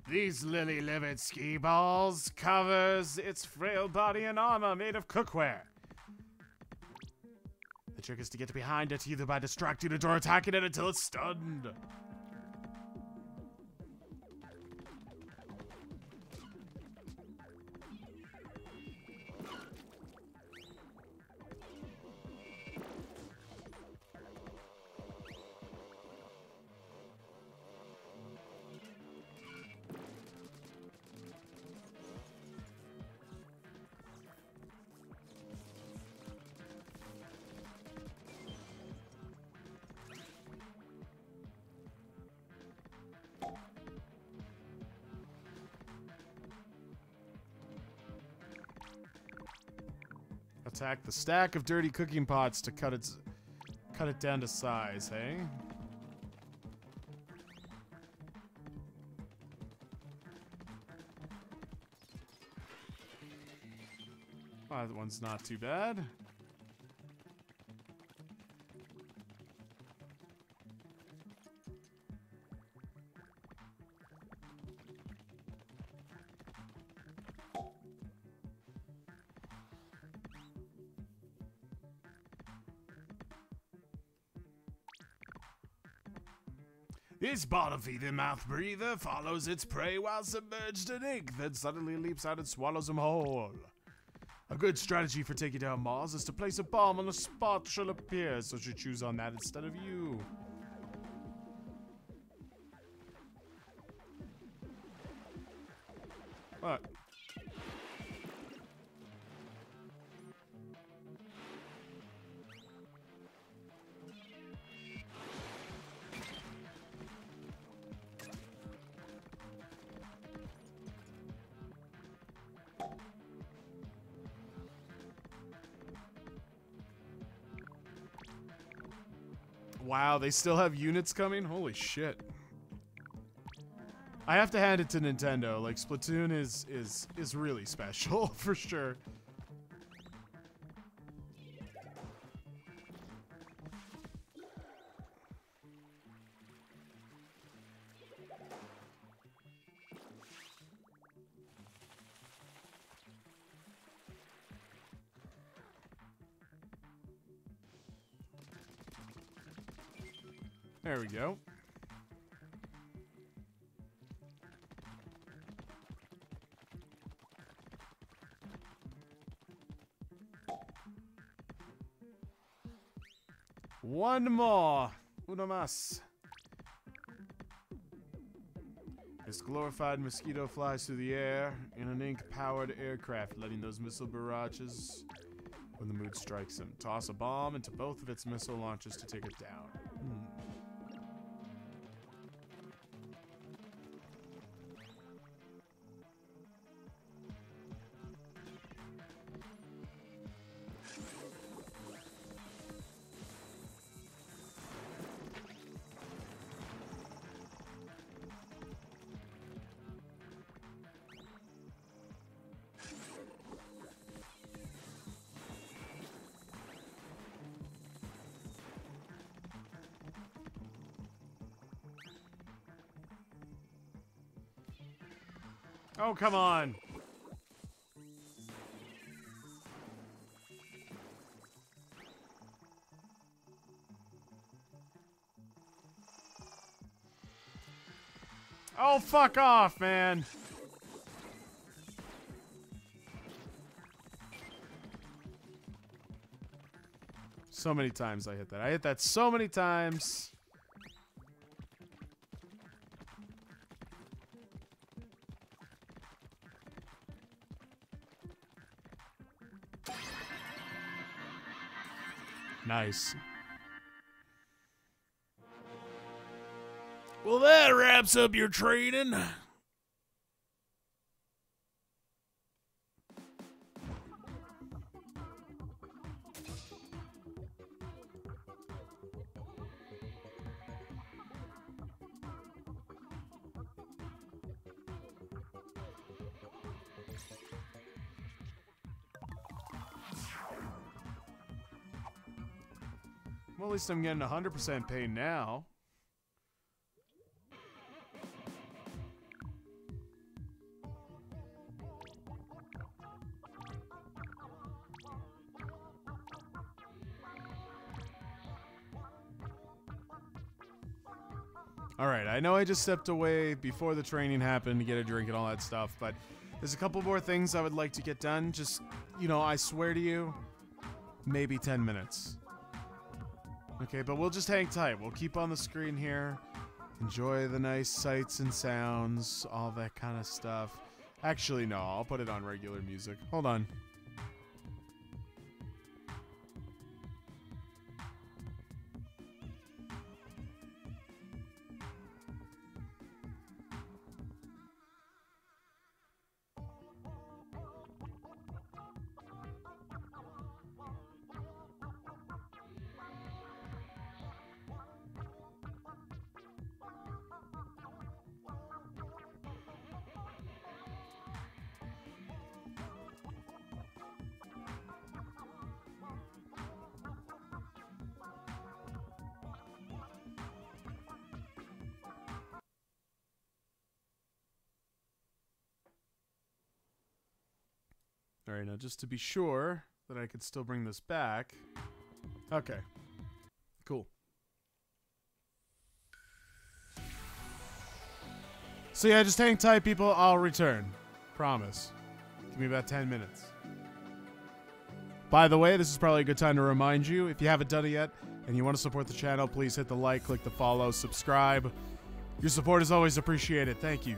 These lily-livered ski balls covers its frail body in armor made of cookware. Trick is to get behind it either by distracting it or attacking it until it's stunned. Attack the stack of dirty cooking pots to cut its cut it down to size, hey? Oh, that one's not too bad. This bottle feeder mouth breather follows its prey while submerged in ink, then suddenly leaps out and swallows them whole. A good strategy for taking down Maws is to place a bomb on the spot she'll appear, so she choose on that instead of you. Wow, they still have units coming? Holy shit. I have to hand it to Nintendo. Like Splatoon is is is really special for sure. We go. One more. Uno más. This glorified mosquito flies through the air in an ink-powered aircraft, letting those missile barrages when the mood strikes him. Toss a bomb into both of its missile launches to take it down. Oh, come on. Oh, fuck off, man. So many times I hit that. I hit that so many times. Nice. Well, that wraps up your training. Least I'm getting 100% paid now. Alright, I know I just stepped away before the training happened to get a drink and all that stuff, but there's a couple more things I would like to get done. Just, you know, I swear to you, maybe 10 minutes. Okay, but we'll just hang tight. We'll keep on the screen here. Enjoy the nice sights and sounds, all that kind of stuff. Actually, no, I'll put it on regular music. Hold on. Alright, now just to be sure that I could still bring this back. Okay. Cool. So yeah, just hang tight, people. I'll return. Promise. Give me about 10 minutes. By the way, this is probably a good time to remind you, if you haven't done it yet, and you want to support the channel, please hit the like, click the follow, subscribe. Your support is always appreciated. Thank you.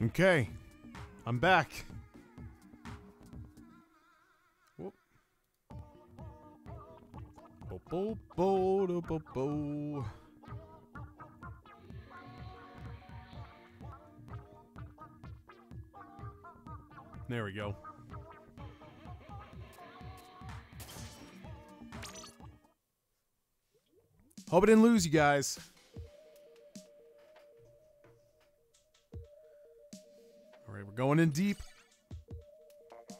Okay. I'm back. Whoop. Bo bo bo bo bo. There we go. Hope I didn't lose you guys. Going in deep.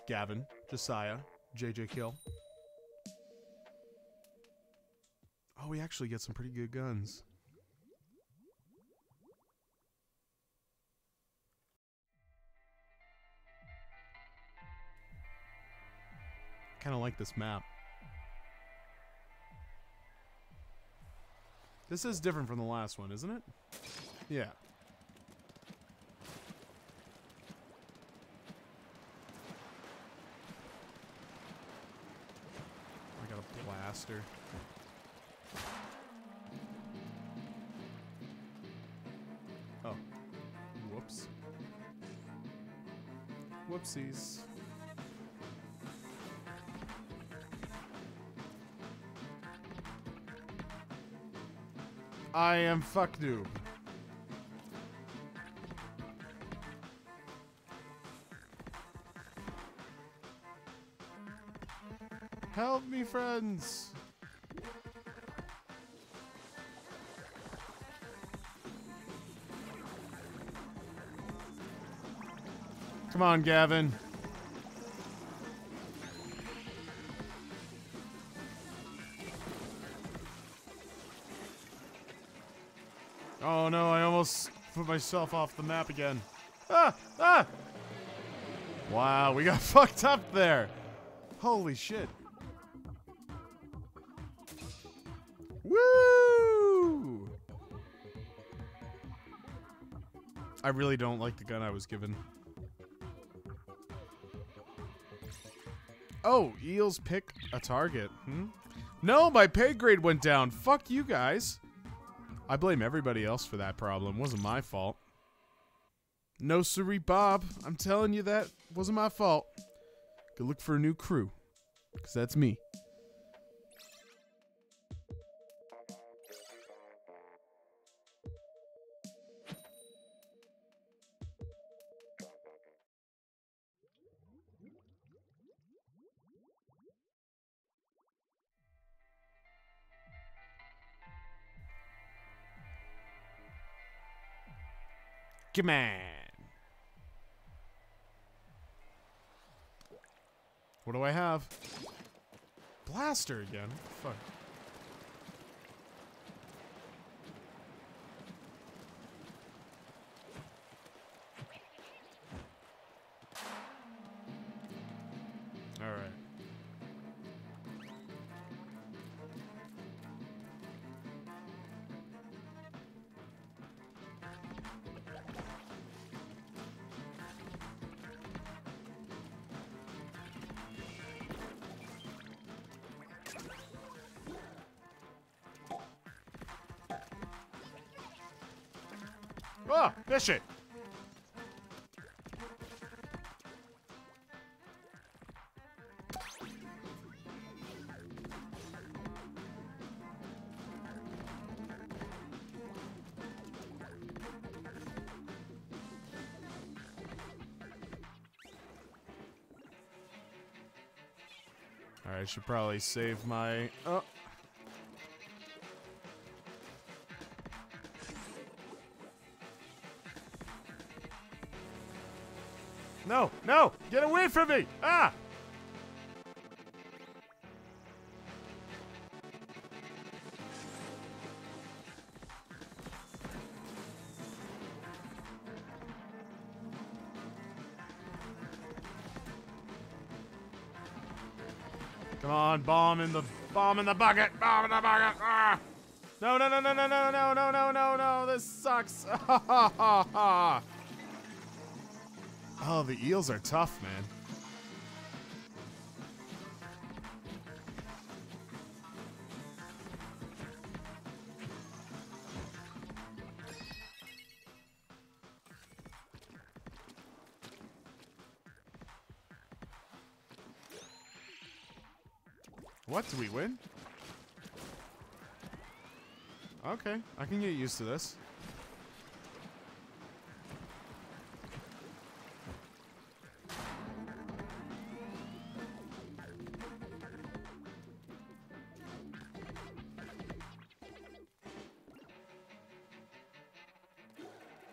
Gavin, Josiah, JJ Kill. Oh, we actually get some pretty good guns. Kind of like this map. This is different from the last one, isn't it? Yeah. I got Oh. Whoops. Whoopsies. I am fuck noob. Help me, friends. Come on, Gavin. Oh no, I almost put myself off the map again. Ah! Ah! Wow, we got fucked up there. Holy shit. Woo! I really don't like the gun I was given. Oh, eels pick a target. Hmm? No, my pay grade went down. Fuck you guys. I blame everybody else for that problem. Wasn't my fault. No siree, Bob. I'm telling you that wasn't my fault. Go look for a new crew. Because that's me. On. What do I have? Blaster again. Fuck. Fish it. I should probably save my. Oh. From me! Ah! Come on, bomb in the bomb in the bucket, bomb in the bucket. Ah! No, no, no, no, no, no, no, no, no, no, no. This sucks. oh, the eels are tough, man. Do we win? Okay, I can get used to this.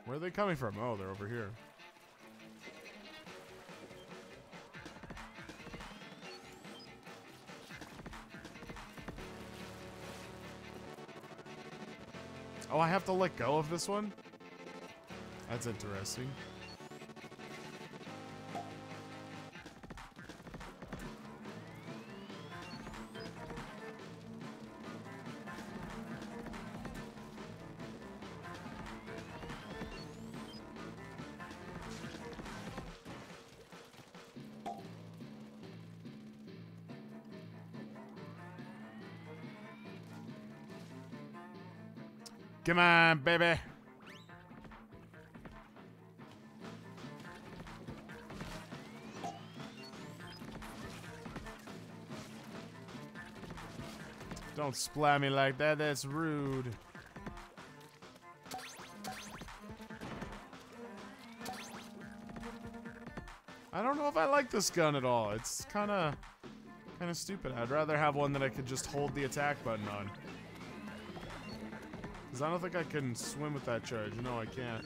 Where are they coming from? Oh, they're over here. Have to let go of this one? That's interesting. Come on, baby. Don't splat me like that, that's rude. I don't know if I like this gun at all. It's kind of kind of stupid. I'd rather have one that I could just hold the attack button on. Because I don't think I can swim with that charge. No, I can't.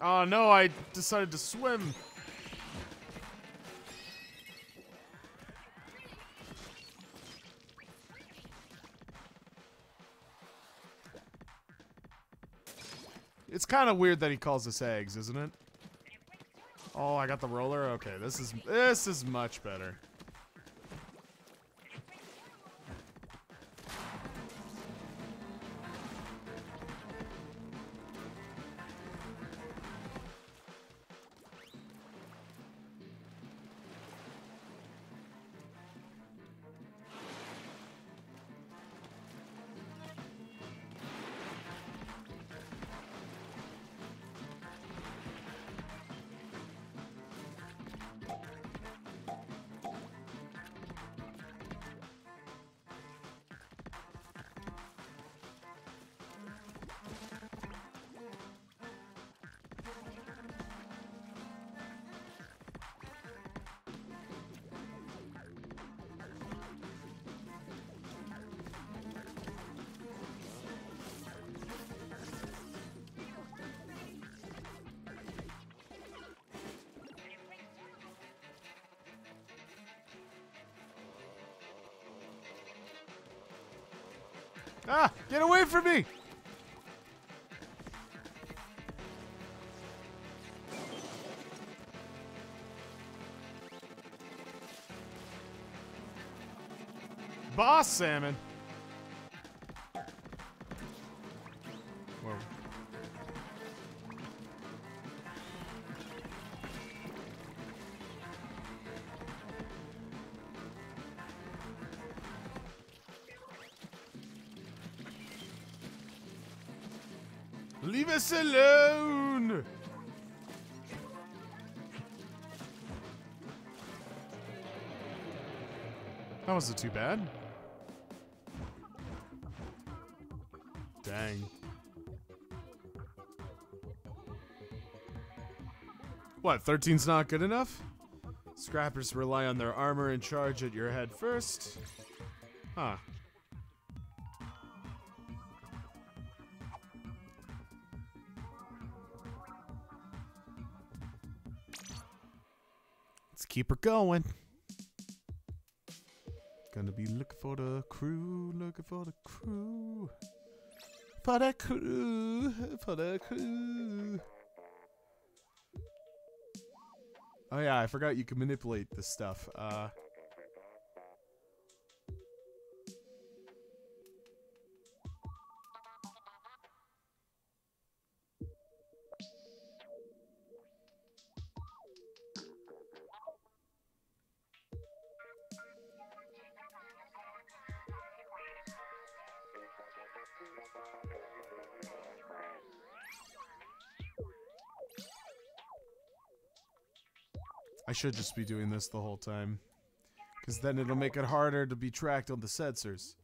Oh no, I decided to swim. It's kind of weird that he calls us eggs, isn't it? Oh, I got the roller. Okay, this is this is much better. From me! Boss salmon. Us alone! That wasn't too bad. Dang. What, 13's not good enough? Scrappers rely on their armor and charge at your head first. Huh. Keep her going. Gonna be looking for the crew, looking for the crew. For the crew, for the crew. Oh yeah, I forgot you can manipulate this stuff. Uh should just be doing this the whole time. Because then it'll make it harder to be tracked on the sensors.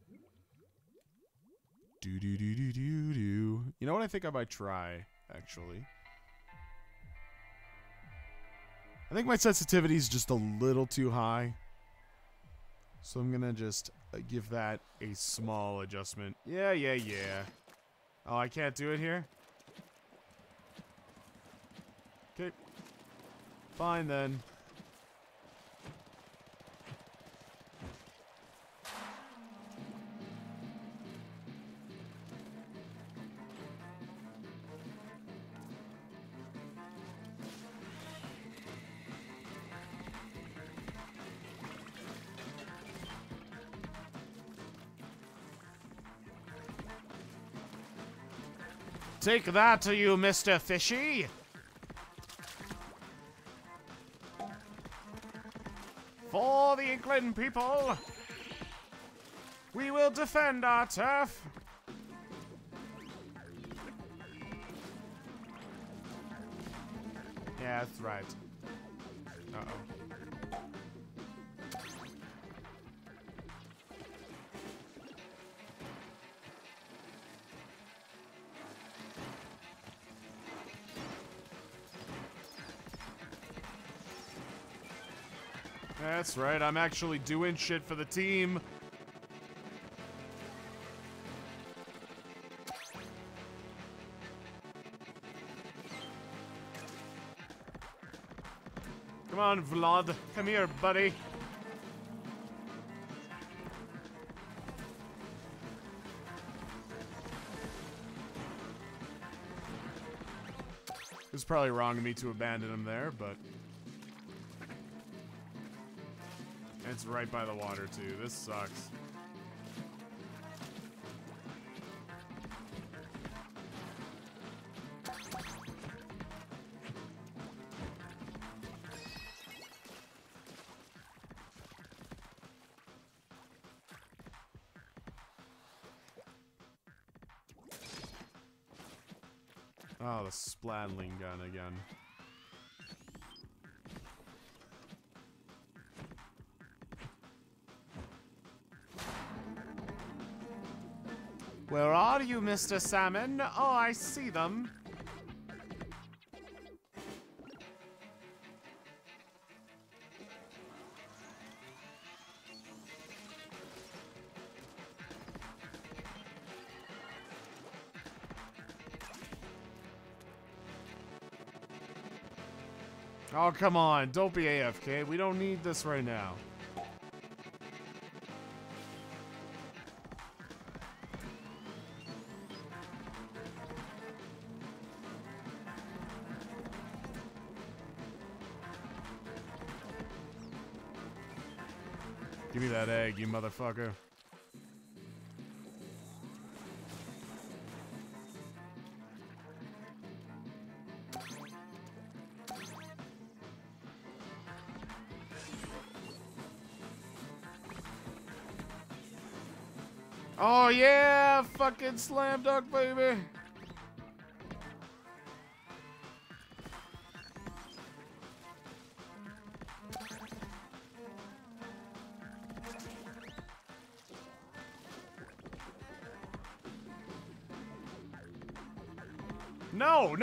Do do do do do do. You know what I think I might try, actually? I think my sensitivity is just a little too high. So I'm gonna just uh, give that a small adjustment. Yeah, yeah, yeah. Oh, I can't do it here? Okay. Fine then. Take that to you, Mr. Fishy! For the Inkling people, we will defend our turf. Yeah, that's right. Uh-oh. Right, I'm actually doing shit for the team. Come on, Vlad. Come here, buddy. It was probably wrong of me to abandon him there, but... It's right by the water, too. This sucks. Oh, the splatling gun again. Mr. Salmon? Oh, I see them. Oh, come on. Don't be AFK. We don't need this right now. You motherfucker. Oh yeah, fucking slam dunk, baby.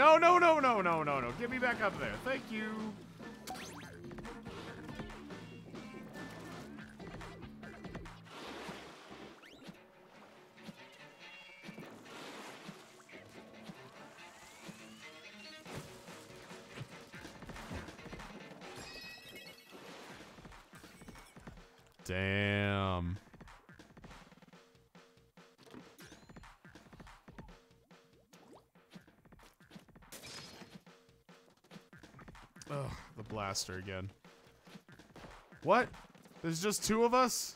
No, no, no, no, no, no, no. Get me back up there. Thank you. Damn. Blaster again. What? There's just two of us?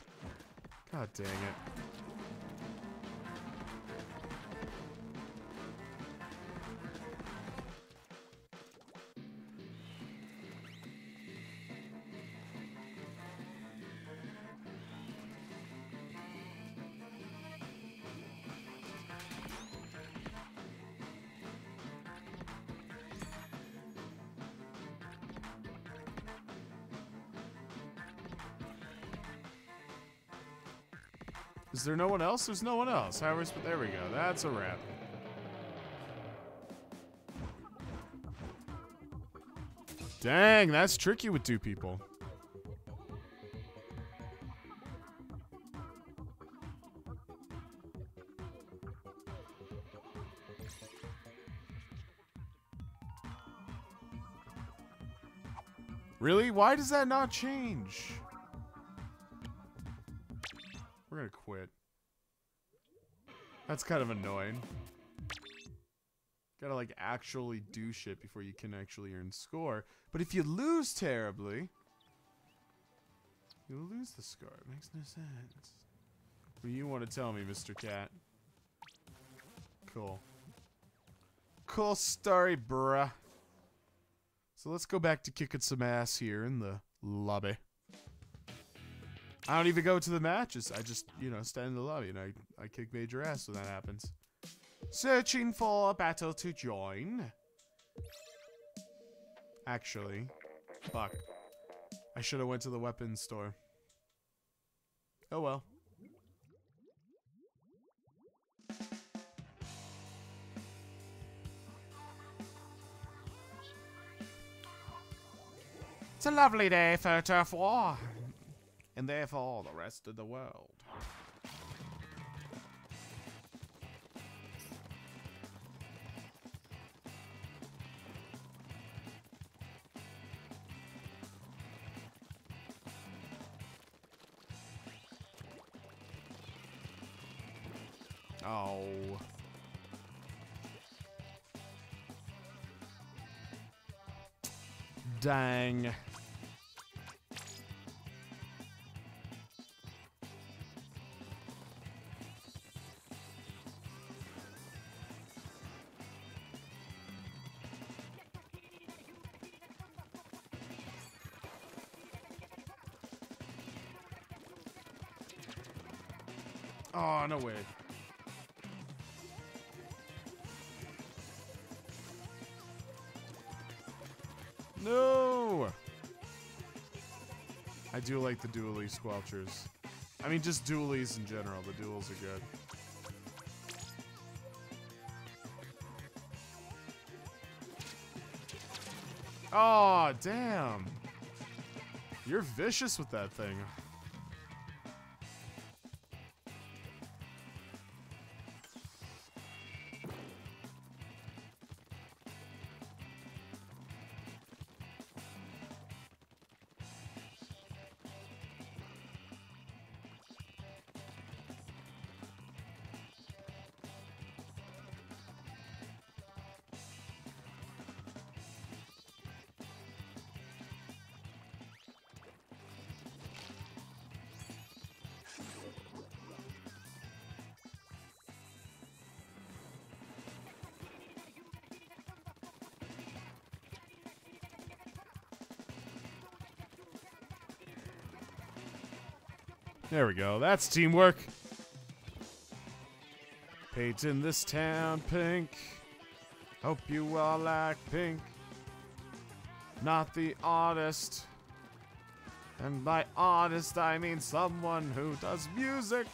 God dang it. There no one else? There's no one else. How are we There we go. That's a wrap. Dang, that's tricky with two people. Really? Why does that not change? That's kind of annoying. Gotta like actually do shit before you can actually earn score. But if you lose terribly, you'll lose the score. It makes no sense. What do you want to tell me, Mr. Cat? Cool. Cool story, bruh. So let's go back to kicking some ass here in the lobby. I don't even go to the matches. I just, you know, stand in the lobby and I, I kick major ass when that happens. Searching for a battle to join. Actually, fuck. I should have went to the weapons store. Oh well. It's a lovely day for turf war. And therefore the rest of the world. Oh. Dang. Do like the dualie squelchers. I mean, just dualies in general. The duels are good. Oh, damn. You're vicious with that thing. There we go. That's teamwork. Painting this town pink. Hope you all like pink. Not the artist. And by artist, I mean someone who does music.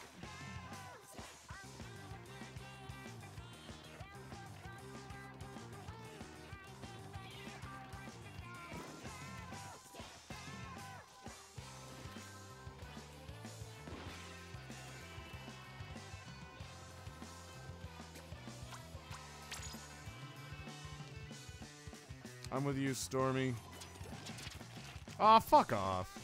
I'm with you, Stormy. Aw, oh, fuck off.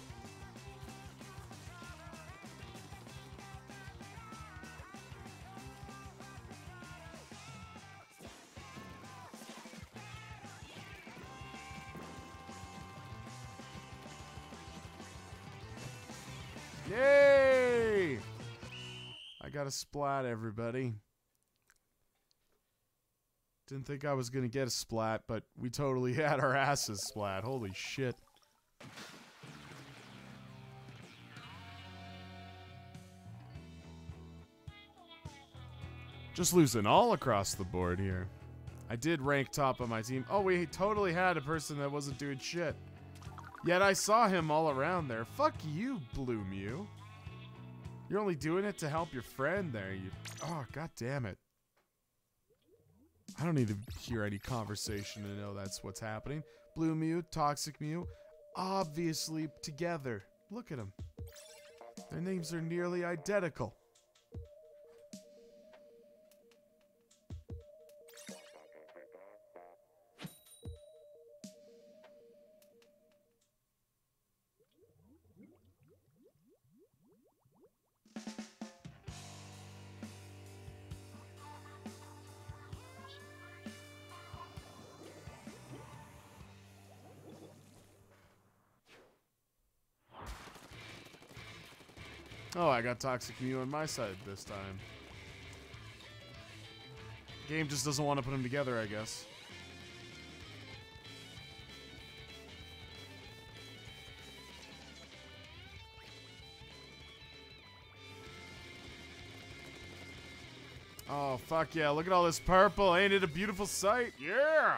Yay! I got a splat, everybody. Didn't think I was gonna get a splat, but we totally had our asses splat. Holy shit. Just losing all across the board here. I did rank top on my team. Oh, we totally had a person that wasn't doing shit. Yet I saw him all around there. Fuck you, Blue Mew. You're only doing it to help your friend there. You Oh, god damn it. I don't need to hear any conversation to know that's what's happening. Blue Mew, Toxic Mew, obviously together. Look at them. Their names are nearly identical. I got Toxic Mew on my side this time. Game just doesn't want to put them together, I guess. Oh, fuck yeah. Look at all this purple. Ain't it a beautiful sight? Yeah!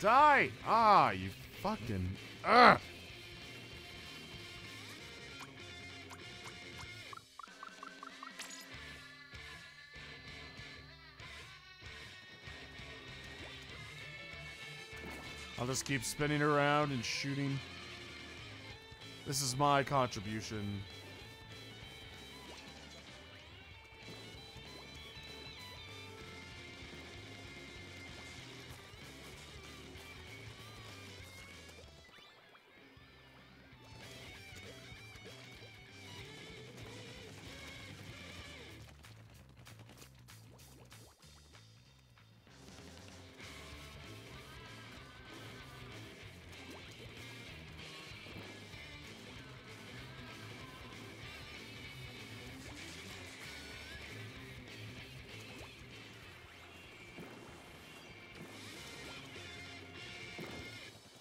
Die! Ah, you fucking... Ugh! I'll just keep spinning around and shooting. This is my contribution.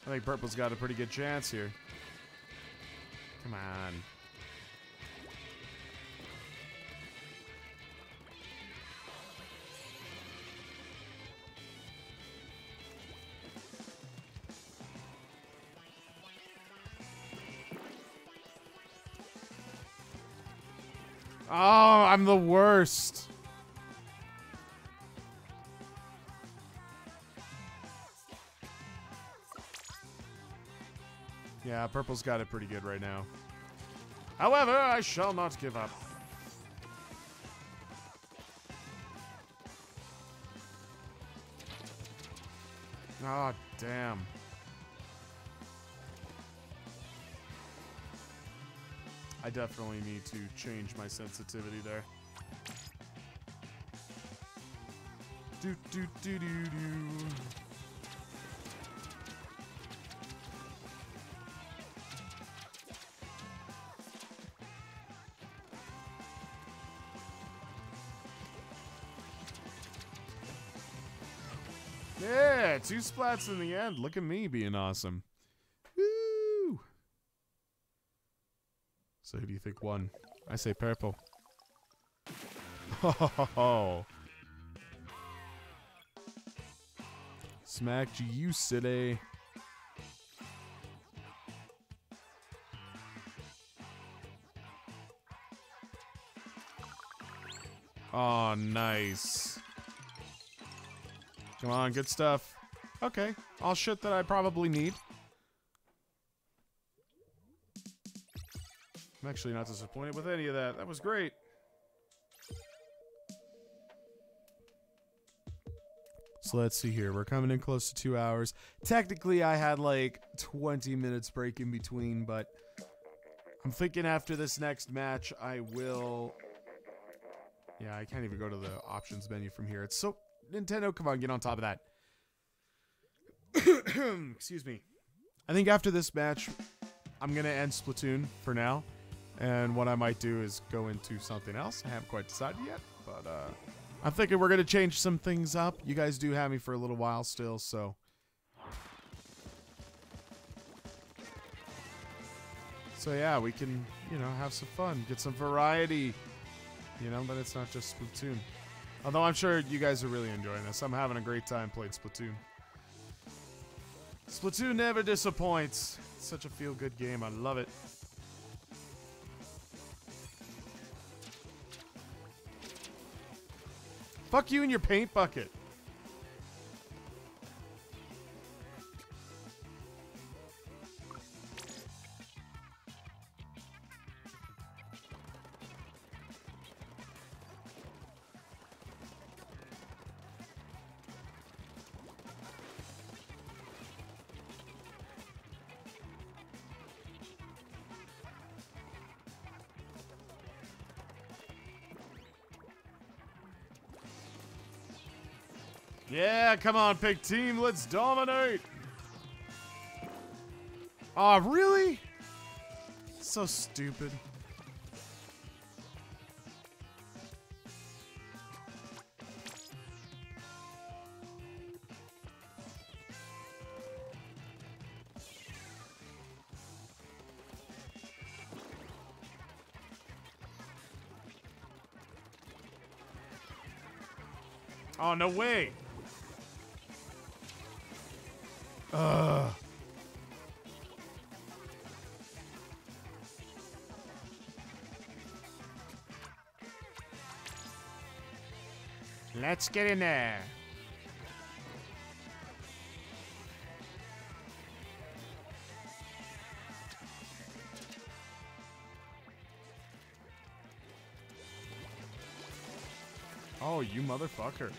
I think purple's got a pretty good chance here. Come on. Oh, I'm the worst. Purple's got it pretty good right now. However, I shall not give up. Ah, oh, damn. I definitely need to change my sensitivity there. Do do do do do. Two splats in the end. Look at me being awesome. Woo! So who do you think won? I say purple. Oh, Smacked you, city. Oh, nice. Come on, good stuff. Okay, all shit that I probably need. I'm actually not disappointed with any of that. That was great. So let's see here. We're coming in close to two hours. Technically, I had like 20 minutes break in between, but I'm thinking after this next match, I will... Yeah, I can't even go to the options menu from here. It's so Nintendo, come on, get on top of that. Excuse me. I think after this match, I'm going to end Splatoon for now. And what I might do is go into something else. I haven't quite decided yet, but uh, I'm thinking we're going to change some things up. You guys do have me for a little while still, so. So yeah, we can, you know, have some fun, get some variety, you know, but it's not just Splatoon. Although I'm sure you guys are really enjoying this. I'm having a great time playing Splatoon. Splatoon never disappoints. It's such a feel-good game. I love it. Fuck you and your paint bucket. Come on, pick team. Let's dominate. Aw, oh, really? So stupid. Oh, no way. Ugh. Let's get in there. Oh, you motherfucker.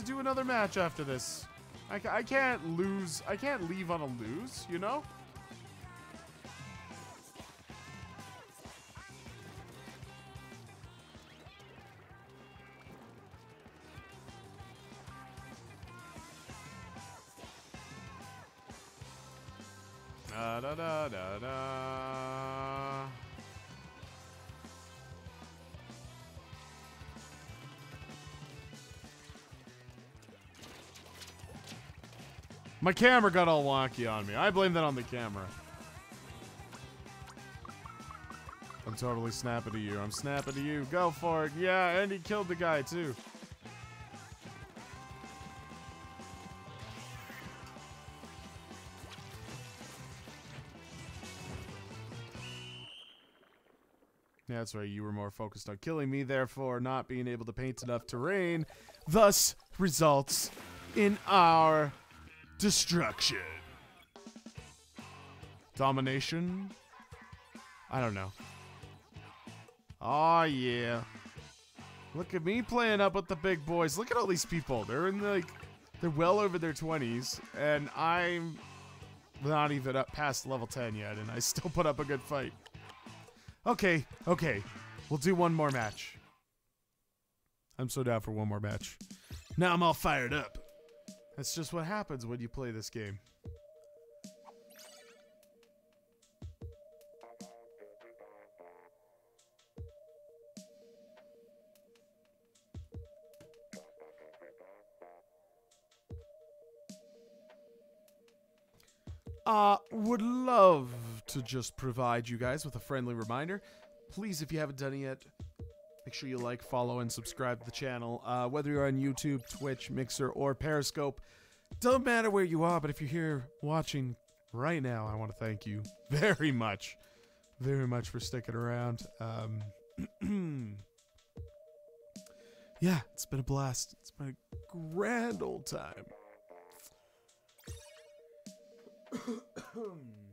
To do another match after this. I, I can't lose. I can't leave on a lose, you know? My camera got all wonky on me. I blame that on the camera. I'm totally snapping to you. I'm snapping to you. Go for it. Yeah, and he killed the guy too. Yeah, That's right, you were more focused on killing me, therefore not being able to paint enough terrain, thus results in our Destruction. Domination? I don't know. Oh yeah. Look at me playing up with the big boys. Look at all these people. They're in like they're well over their 20s and I'm not even up past level 10 yet and I still put up a good fight. Okay, okay. We'll do one more match. I'm so down for one more match. Now I'm all fired up. That's just what happens when you play this game. Uh, would love to just provide you guys with a friendly reminder. Please, if you haven't done it yet, Make sure you like, follow, and subscribe to the channel. Uh, whether you're on YouTube, Twitch, Mixer, or Periscope, don't matter where you are, but if you're here watching right now, I want to thank you very much, very much for sticking around. Um, yeah, it's been a blast. It's been a grand old time.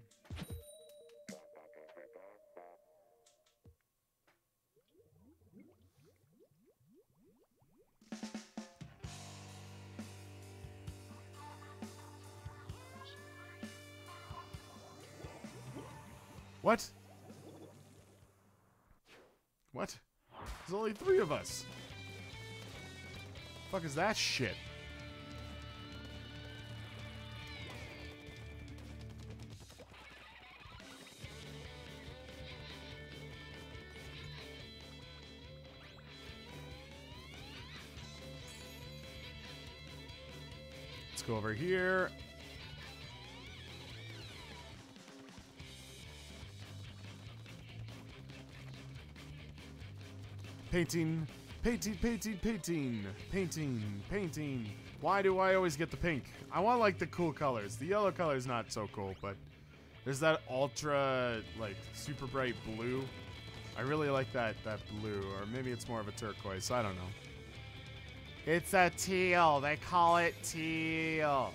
What? What? There's only three of us. The fuck is that shit? Let's go over here. Painting, painting, painting, painting, painting, painting. Why do I always get the pink? I want like the cool colors. The yellow color is not so cool, but there's that ultra like super bright blue. I really like that that blue, or maybe it's more of a turquoise. I don't know. It's a teal. They call it teal.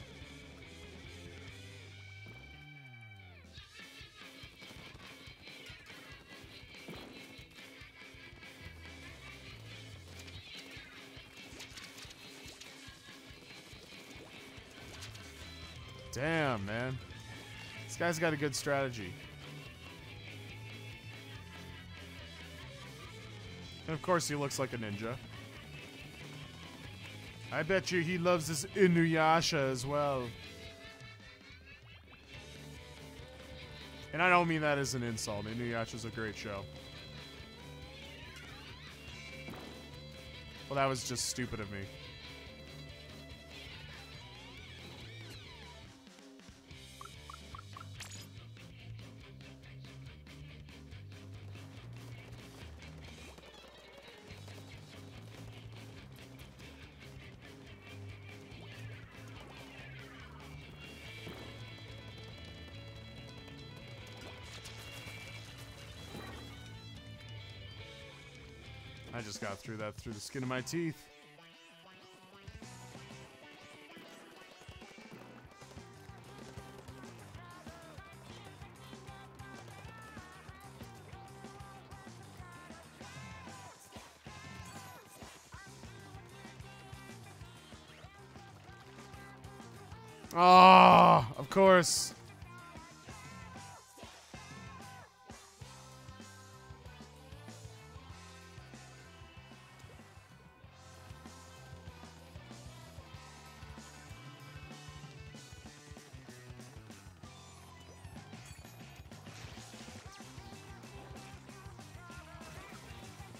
Damn, man. This guy's got a good strategy. And of course, he looks like a ninja. I bet you he loves his Inuyasha as well. And I don't mean that as an insult. Inuyasha's a great show. Well, that was just stupid of me. Got through that through the skin of my teeth.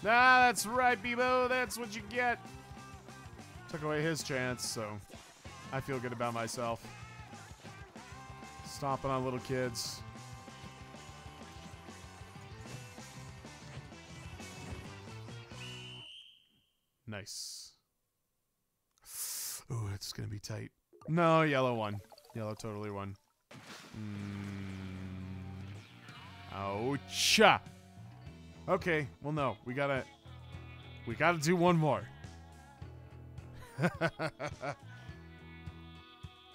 Ah, that's right, Bebo. That's what you get. Took away his chance, so I feel good about myself. Stomping on little kids. Nice. Ooh, it's gonna be tight. No, yellow one. Yellow totally won. Mm. Oucha! Okay, well no, we gotta we gotta do one more.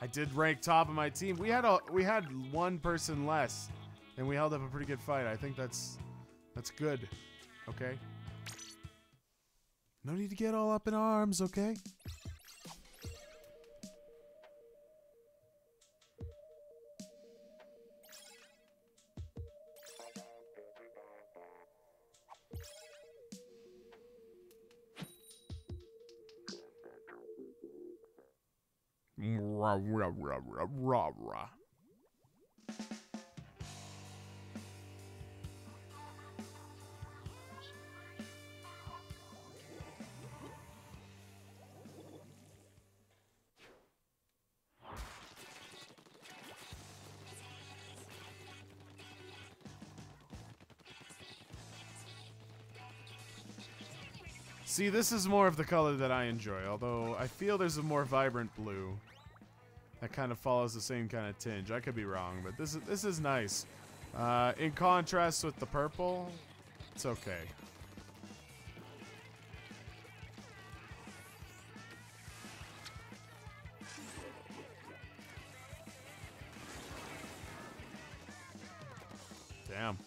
I did rank top of my team. We had a we had one person less, and we held up a pretty good fight. I think that's that's good. Okay. No need to get all up in arms, okay? See, this is more of the color that I enjoy, although I feel there's a more vibrant blue that kind of follows the same kind of tinge. I could be wrong, but this is this is nice. Uh, in contrast with the purple, it's okay. Damn.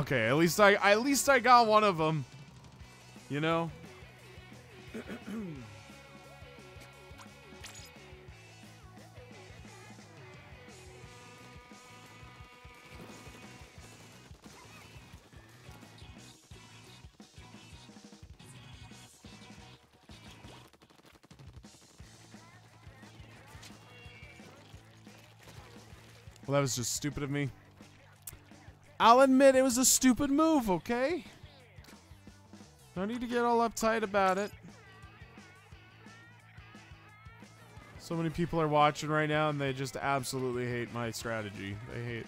Okay, at least I at least I got one of them. You know. well, that was just stupid of me. I'll admit it was a stupid move, okay? No need to get all uptight about it. So many people are watching right now and they just absolutely hate my strategy. They hate.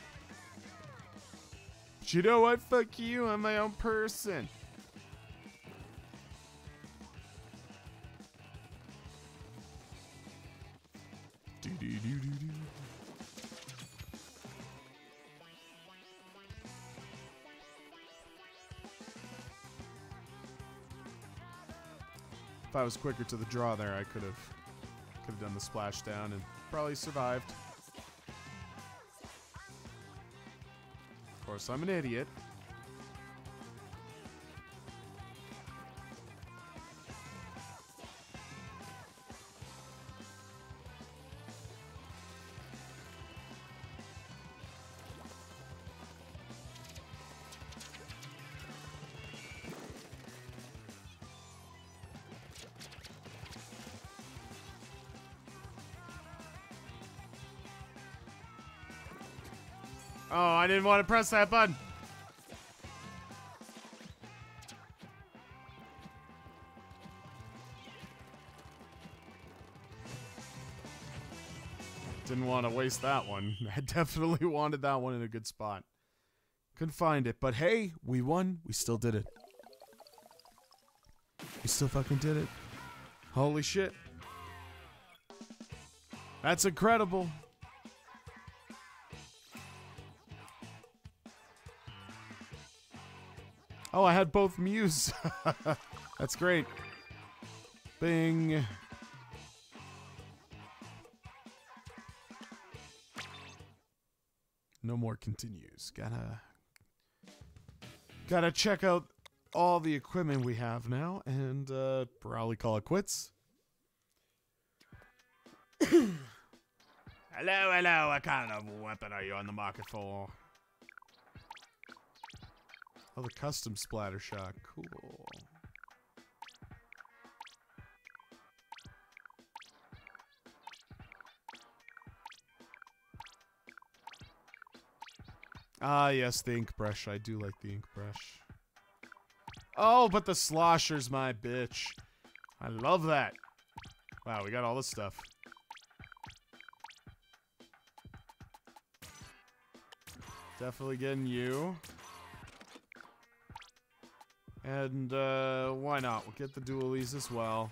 But you know what? Fuck you. I'm my own person. I was quicker to the draw there, I could have could have done the splashdown and probably survived. Of course, I'm an idiot. Didn't want to press that button. Didn't want to waste that one. I definitely wanted that one in a good spot. Couldn't find it, but hey, we won. We still did it. We still fucking did it. Holy shit. That's incredible. Oh, I had both Mews. That's great. Bing. No more continues. Gotta gotta check out all the equipment we have now and uh, probably call it quits. hello, hello. What kind of weapon are you on the market for? Oh, the custom splattershot. Cool. Ah, yes, the ink brush. I do like the ink brush. Oh, but the slosher's my bitch. I love that. Wow, we got all this stuff. Definitely getting you. And, uh, why not? We'll get the dualies as well.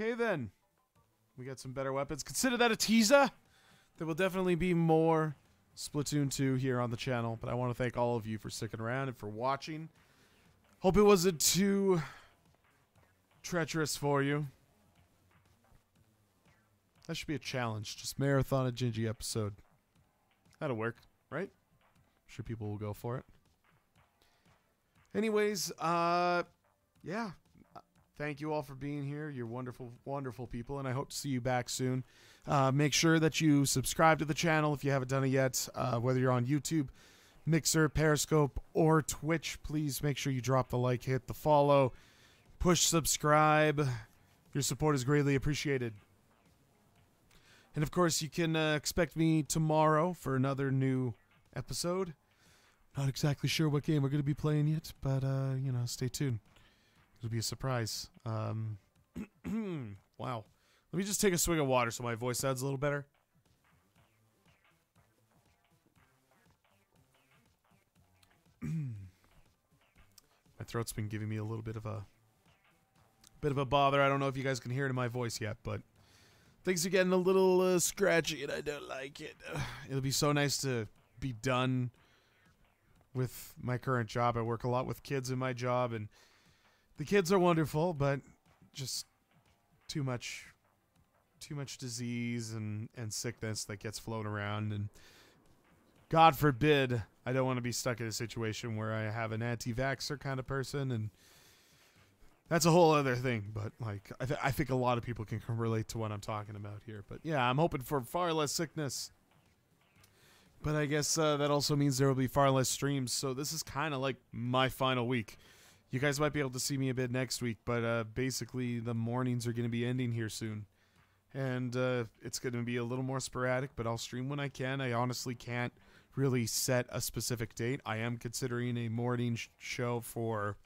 Okay then. We got some better weapons. Consider that a teaser. There will definitely be more Splatoon 2 here on the channel, but I want to thank all of you for sticking around and for watching. Hope it wasn't too treacherous for you. That should be a challenge. Just marathon a Gingy episode. That'll work, right? I'm sure people will go for it. Anyways, uh, yeah. Thank you all for being here. You're wonderful, wonderful people, and I hope to see you back soon. Uh, make sure that you subscribe to the channel if you haven't done it yet. Uh, whether you're on YouTube, Mixer, Periscope, or Twitch, please make sure you drop the like, hit the follow, push subscribe. Your support is greatly appreciated. And of course, you can uh, expect me tomorrow for another new episode. Not exactly sure what game we're going to be playing yet, but uh, you know, stay tuned. It'll be a surprise. Um, wow. Let me just take a swig of water so my voice sounds a little better. my throat's been giving me a little bit of a bit of a bother. I don't know if you guys can hear it in my voice yet, but things are getting a little uh, scratchy, and I don't like it. It'll be so nice to be done with my current job. I work a lot with kids in my job, and the kids are wonderful, but just too much too much disease and and sickness that gets flown around. And God forbid I don't want to be stuck in a situation where I have an anti-vaxxer kind of person. And that's a whole other thing but like I, th- I think a lot of people can relate to what I'm talking about here. But yeah I'm hoping for far less sickness. But I guess uh, that also means there will be far less streams. So this is kind of like my final week you guys might be able to see me a bit next week, but uh, basically the mornings are going to be ending here soon. And uh, it's going to be a little more sporadic, but I'll stream when I can. I honestly can't really set a specific date. I am considering a morning sh- show for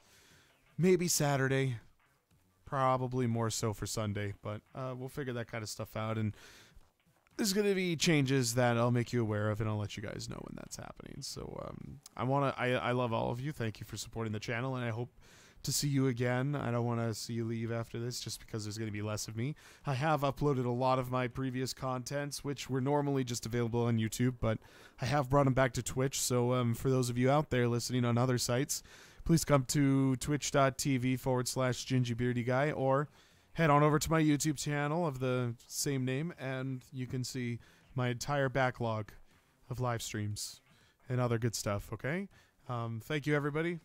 maybe Saturday, probably more so for Sunday, but uh, we'll figure that kind of stuff out. And there's going to be changes that I'll make you aware of, and I'll let you guys know when that's happening. So um, I want to. I, I love all of you. Thank you for supporting the channel, and I hope to see you again. I don't want to see you leave after this, just because there's going to be less of me. I have uploaded a lot of my previous contents, which were normally just available on YouTube, but I have brought them back to Twitch. So um, for those of you out there listening on other sites, please come to twitch.tv forward slash gingybeardy guy or head on over to my YouTube channel of the same name, and you can see my entire backlog of live streams and other good stuff. Okay, um, thank you everybody,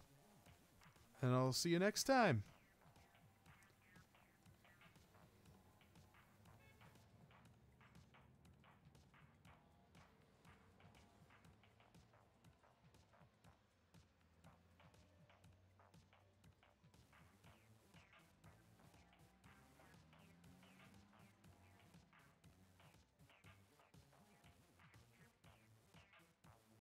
and I'll see you next time.